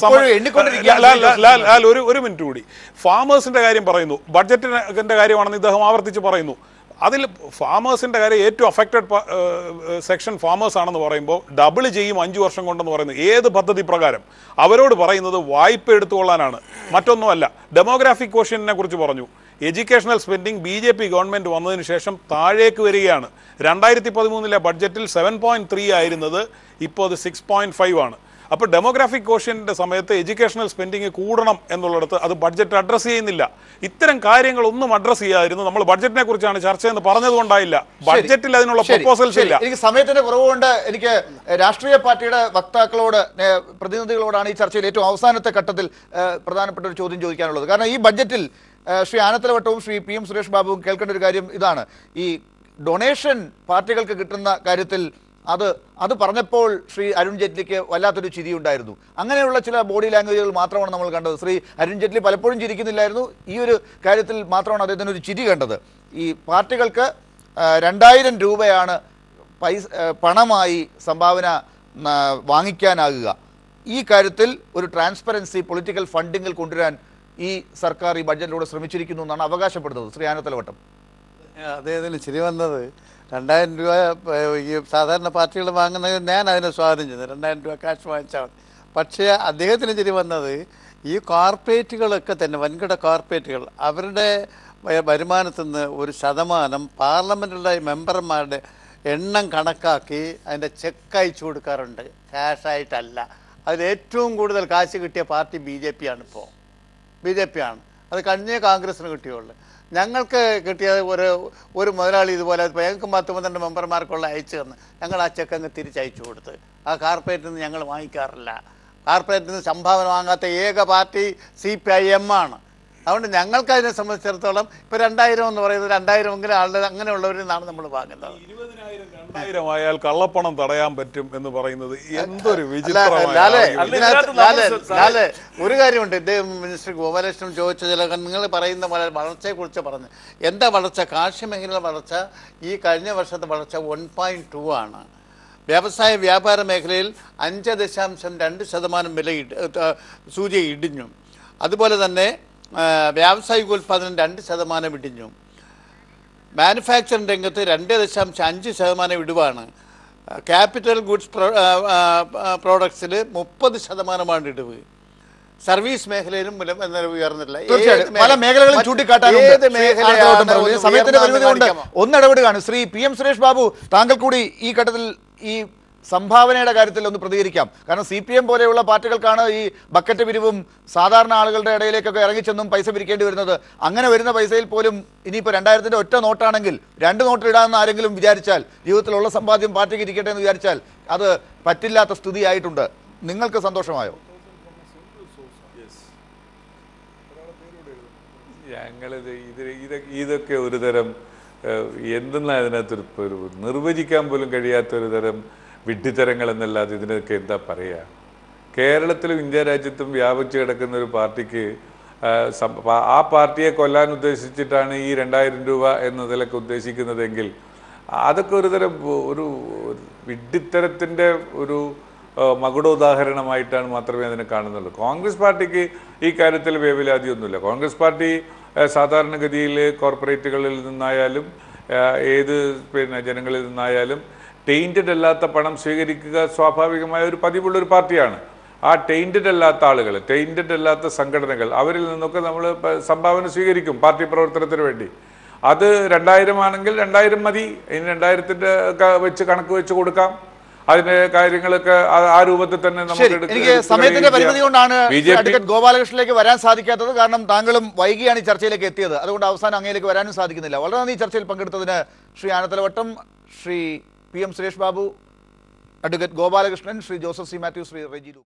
ഒരു ഒരു മിനിറ്റ് കൂടി. ഫാമേഴ്സിന്റെ കാര്യം പറയുന്നു. ബഡ്ജറ്റിന്റെ കാര്യമാണെന്ന് ഇദ്ദേഹം ആവർത്തിച്ച് പറയുന്നു. അതിൽ ഫാമേഴ്സിന്റെ കാര്യം ഏറ്റവും അഫക്റ്റഡ് സെക്ഷൻ ഫാമേഴ്സ് ആണെന്ന് പറയുമ്പോൾ ഡബിൾ ചെയ്യും അഞ്ചു വർഷം കൊണ്ടെന്ന് പറയുന്നത്. ഏത് പദ്ധതി പ്രകാരം? അവരോട് പറയുന്നത് വായ്പ എടുത്തുകൊള്ളാനാണ്. മറ്റൊന്നുമല്ല. ഡെമോഗ്രാഫിക് ക്വസ്റ്റ്യനെ കുറിച്ച് പറഞ്ഞു. Educational spending B J P government വന്നതിന് ശേഷം താഴേക്ക് വരികയാണ്. രണ്ടായിരത്തി പതിമൂന്നിലെ ബഡ്ജറ്റിൽ സെവൻ പോയിന്റ് ത്രീ ആയിരുന്നത് ഇപ്പോൾ അത് സിക്സ് പോയിന്റ് ഫൈവ് ആണ്. അപ്പോൾ ഡെമോഗ്രാഫിക് കോഷ്യന്റെ സമയത്ത് എഡ്യൂക്കേഷണൽ സ്പെൻഡിങ് കൂടണം എന്നുള്ളിടത്ത് അത് ബഡ്ജറ്റ് അഡ്രസ്സ് ചെയ്യുന്നില്ല. ഇത്തരം കാര്യങ്ങളൊന്നും അഡ്രസ്സ് ചെയ്യാതിരുന്നു. നമ്മൾ ബഡ്ജറ്റിനെ കുറിച്ചാണ് ചർച്ച എന്ന് പറഞ്ഞതുകൊണ്ടായില്ല. ബഡ്ജറ്റിൽ അതിനുള്ള പ്രപ്പോസൽസ് ഇല്ല. എനിക്ക് സമയത്തിന്റെ കുറവുകൊണ്ട് എനിക്ക് രാഷ്ട്രീയ പാർട്ടിയുടെ വക്താക്കളോട് പ്രതിനിധികളോടാണ് ഈ ചർച്ചയിൽ ഏറ്റവും അവസാനത്തെ ഘട്ടത്തിൽ പ്രധാനപ്പെട്ട ഒരു ചോദ്യം ചോദിക്കാനുള്ളത്. കാരണം ഈ ബഡ്ജറ്റിൽ ശ്രീ ആനത്തലവട്ടവും ശ്രീ പി എം സുരേഷ് ബാബുവും കേൾക്കേണ്ട ഒരു കാര്യം ഇതാണ്. ഈ ഡൊണേഷൻ പാർട്ടികൾക്ക് കിട്ടുന്ന കാര്യത്തിൽ അത് അത് പറഞ്ഞപ്പോൾ ശ്രീ അരുൺ ജെയ്റ്റ്ലിക്ക് വല്ലാത്തൊരു ചിരി ഉണ്ടായിരുന്നു അങ്ങനെയുള്ള ചില ബോഡി ലാംഗ്വേജുകൾ മാത്രമാണ് നമ്മൾ കണ്ടത്. ശ്രീ അരുൺ ജെയ്റ്റ്ലി പലപ്പോഴും ചിരിക്കുന്നില്ലായിരുന്നു. ഈ ഒരു കാര്യത്തിൽ മാത്രമാണ് അദ്ദേഹത്തിന് ഒരു ചിരി കണ്ടത്. ഈ പാർട്ടികൾക്ക് രണ്ടായിരം രൂപയാണ് പൈസ പണമായി സംഭാവന വാങ്ങിക്കാനാകുക. ഈ കാര്യത്തിൽ ഒരു ട്രാൻസ്പെറൻസി പൊളിറ്റിക്കൽ ഫണ്ടിങ്ങിൽ കൊണ്ടുവരാൻ ഈ സർക്കാർ ഈ ബഡ്ജറ്റിലൂടെ ശ്രമിച്ചിരിക്കുന്നു എന്നാണ് അവകാശപ്പെടുന്നത്. ശ്രീ ആനത്തലവട്ടം. അദ്ദേഹത്തിന് ശരി വന്നത് രണ്ടായിരം രൂപ ഈ സാധാരണ പാർട്ടികൾ വാങ്ങുന്നത് ഞാൻ അതിനെ സ്വാഗതം ചെയ്യുന്നത് രണ്ടായിരം രൂപ കാശ് വാങ്ങിച്ചാൽ പക്ഷേ അദ്ദേഹത്തിന് ശരി വന്നത് ഈ കോർപ്പറേറ്റുകളൊക്കെ തന്നെ വൻകിട കോർപ്പറേറ്റുകൾ അവരുടെ വരുമാനത്തിൽ നിന്ന് ഒരു ശതമാനം പാർലമെന്റിലെ മെമ്പർമാരുടെ എണ്ണം കണക്കാക്കി അതിന്റെ ചെക്ക് അയച്ചു കൊടുക്കാറുണ്ട്. ക്യാഷായിട്ടല്ല അതിൽ ഏറ്റവും കൂടുതൽ കാശ് കിട്ടിയ പാർട്ടി ബി ജെ പി ആണ് ഇപ്പോൾ. ബി ജെ പി ആണ്. അത് കഴിഞ്ഞേ കോൺഗ്രസിന് കിട്ടിയുള്ളൂ. ഞങ്ങൾക്ക് കിട്ടിയത് ഒരു ഒരു മുതലാളി ഇതുപോലെ ഞങ്ങൾക്ക് പത്ത് പന്ത്രണ്ട് മെമ്പർമാർക്കുള്ള അയച്ചു തന്ന്. ഞങ്ങൾ ആ ചെക്ക് അങ്ങ് തിരിച്ചയച്ചു കൊടുത്ത്. ആ കാർപ്പറേറ്റിൽ നിന്ന് ഞങ്ങൾ വാങ്ങിക്കാറില്ല. കാർപ്പറേറ്റിൽ നിന്ന് സംഭാവന വാങ്ങാത്ത ഏക party C P I M ആണ്. അതുകൊണ്ട് ഞങ്ങൾക്ക് അതിനെ സംബന്ധിച്ചിടത്തോളം ഇപ്പോൾ രണ്ടായിരം എന്ന് പറയുന്നത് രണ്ടായിരം എങ്കിലും ആളുടെ അങ്ങനെയുള്ളവരിൽ നിന്നാണ് നമ്മൾ വാങ്ങുന്നത്. രണ്ടായിരം ആയാൽ കള്ളപ്പണം തടയാൻ പറ്റും എന്ന് പറയുന്നത് എന്തൊരു ലാലേ, ഒരു കാര്യമുണ്ട്. ഇദ്ദേഹം മിനിസ്റ്റർ ഗോപാലകൃഷ്ണൻ ചോദിച്ച ചില നിങ്ങൾ പറയുന്ന പോലെ വളർച്ചയെക്കുറിച്ച് പറഞ്ഞു. എന്താ വളർച്ച? കാർഷിക മേഖലയിലെ വളർച്ച ഈ കഴിഞ്ഞ വർഷത്തെ വളർച്ച വൺ പോയിന്റ് ടു ആണ്. വ്യവസായ വ്യാപാര മേഖലയിൽ അഞ്ച് ദശാംശം രണ്ട് ശതമാനം വില സൂചി ഇടിഞ്ഞു. അതുപോലെ തന്നെ വ്യാവസായിക ഉൽപ്പാദനം രണ്ട് ശതമാനം ഇടിഞ്ഞു. മാനുഫാക്ചറിംഗ് രംഗത്ത് രണ്ട് ദശാംശം അഞ്ച് ശതമാനം ഇടിവാണ്. ക്യാപിറ്റൽ ഗുഡ്സ് പ്രോഡക്ട്സിൽ മുപ്പത് ശതമാനമാണ് ഇടിവ്. സർവീസ് മേഖലയിലും ഉയർന്നില്ല പല മേഖലകളും സമയത്തിന്റെ പരിമിതി കൊണ്ട് കാണിക്കാമോ? ഒന്ന് ഇടപെടുകയാണ് ശ്രീ പി എം സുരേഷ് ബാബു. താങ്കൾ കൂടി ഈ ഘട്ടത്തിൽ ഈ സംഭാവനയുടെ കാര്യത്തിൽ ഒന്ന് പ്രതികരിക്കാം. കാരണം സി പി എം പോലെയുള്ള പാർട്ടികൾക്കാണ് ഈ ബക്കറ്റ് പിരിവും സാധാരണ ആളുകളുടെ ഇടയിലേക്കൊക്കെ ഇറങ്ങിച്ചെന്നും പൈസ പിരിക്കേണ്ടി വരുന്നത്. അങ്ങനെ വരുന്ന പൈസയിൽ പോലും ഇനിയിപ്പോൾ രണ്ടായിരത്തിന്റെ ഒറ്റ നോട്ടാണെങ്കിൽ രണ്ട് നോട്ട് ഇടാമെന്ന് ആരെങ്കിലും വിചാരിച്ചാൽ ജീവിതത്തിലുള്ള സമ്പാദ്യം പാർട്ടിക്ക് ഇരിക്കട്ടെ എന്ന് വിചാരിച്ചാൽ അത് പറ്റില്ലാത്ത സ്ഥിതിയായിട്ടുണ്ട്. നിങ്ങൾക്ക് സന്തോഷമായോ? ഞങ്ങളിത് ഇത് ഇതൊക്കെ ഇതൊക്കെ ഒരു തരം എന്തെന്നാ അതിനകത്തൊരു നിർവചിക്കാൻ പോലും കഴിയാത്തൊരു തരം വിഡ്ഢിത്തരങ്ങൾ എന്നല്ലാതെ ഇതിനൊക്കെ എന്താ പറയുക കേരളത്തിലും ഇന്ത്യ രാജ്യത്തും വ്യാപിച്ചു കിടക്കുന്ന ഒരു പാർട്ടിക്ക് ആ, പാർട്ടിയെ കൊല്ലാൻ ഉദ്ദേശിച്ചിട്ടാണ് ഈ രണ്ടായിരം രൂപ എന്നതിലൊക്കെ ഉദ്ദേശിക്കുന്നതെങ്കിൽ അതൊക്കെ ഒരു തരം ഒരു വിഡ്ഢിത്തരത്തിന്റെ ഒരു മകുടോദാഹരണമായിട്ടാണ് മാത്രമേ അതിനെ കാണുന്നുള്ളൂ. കോൺഗ്രസ് പാർട്ടിക്ക് ഈ കാര്യത്തിൽ വേവലാതിയൊന്നുമില്ല. കോൺഗ്രസ് പാർട്ടി സാധാരണഗതിയിൽ കോർപ്പറേറ്റുകളിൽ നിന്നായാലും ഏത് പിന്നെ ജനങ്ങളിൽ നിന്നായാലും ടൈന്റഡ് അല്ലാത്ത പണം സ്വീകരിക്കുക സ്വാഭാവികമായ ഒരു പതിവുള്ള ഒരു പാർട്ടിയാണ്. ആ ടെയിന്റഡ് അല്ലാത്ത ആളുകൾ ടെയിന്റഡ് അല്ലാത്ത സംഘടനകൾ അവരിൽ നിന്നൊക്കെ നമ്മൾ സംഭാവന സ്വീകരിക്കും പാർട്ടി പ്രവർത്തനത്തിന് വേണ്ടി. അത് രണ്ടായിരം ആണെങ്കിൽ രണ്ടായിരം മതി. ഇനി രണ്ടായിരത്തിന്റെ വെച്ച് കണക്ക് വെച്ച് കൊടുക്കാം. അതിന്റെ കാര്യങ്ങളൊക്കെ ആ- രൂപത്തിൽ തന്നെ എനിക്ക് സമയത്തിന്റെ പരിമിതി. കൊണ്ടാണ് അഡ്വക്കേറ്റ് ഗോപാലകൃഷ്ണനിലേക്ക് വരാൻ സാധിക്കാത്തത് കാരണം താങ്കളും വൈകിയാണ് ഈ ചർച്ചയിലേക്ക് എത്തിയത്. അതുകൊണ്ട് അവസാനം അങ്ങയിലേക്ക് വരാനും സാധിക്കുന്നില്ല. വളരെ നന്ദി ചർച്ചയിൽ പങ്കെടുത്തതിന് Shri Anathalavattam Shri P M Suresh Babu advocate Gopalakrishnan Shri Joseph C Mathew Shri Reji ലു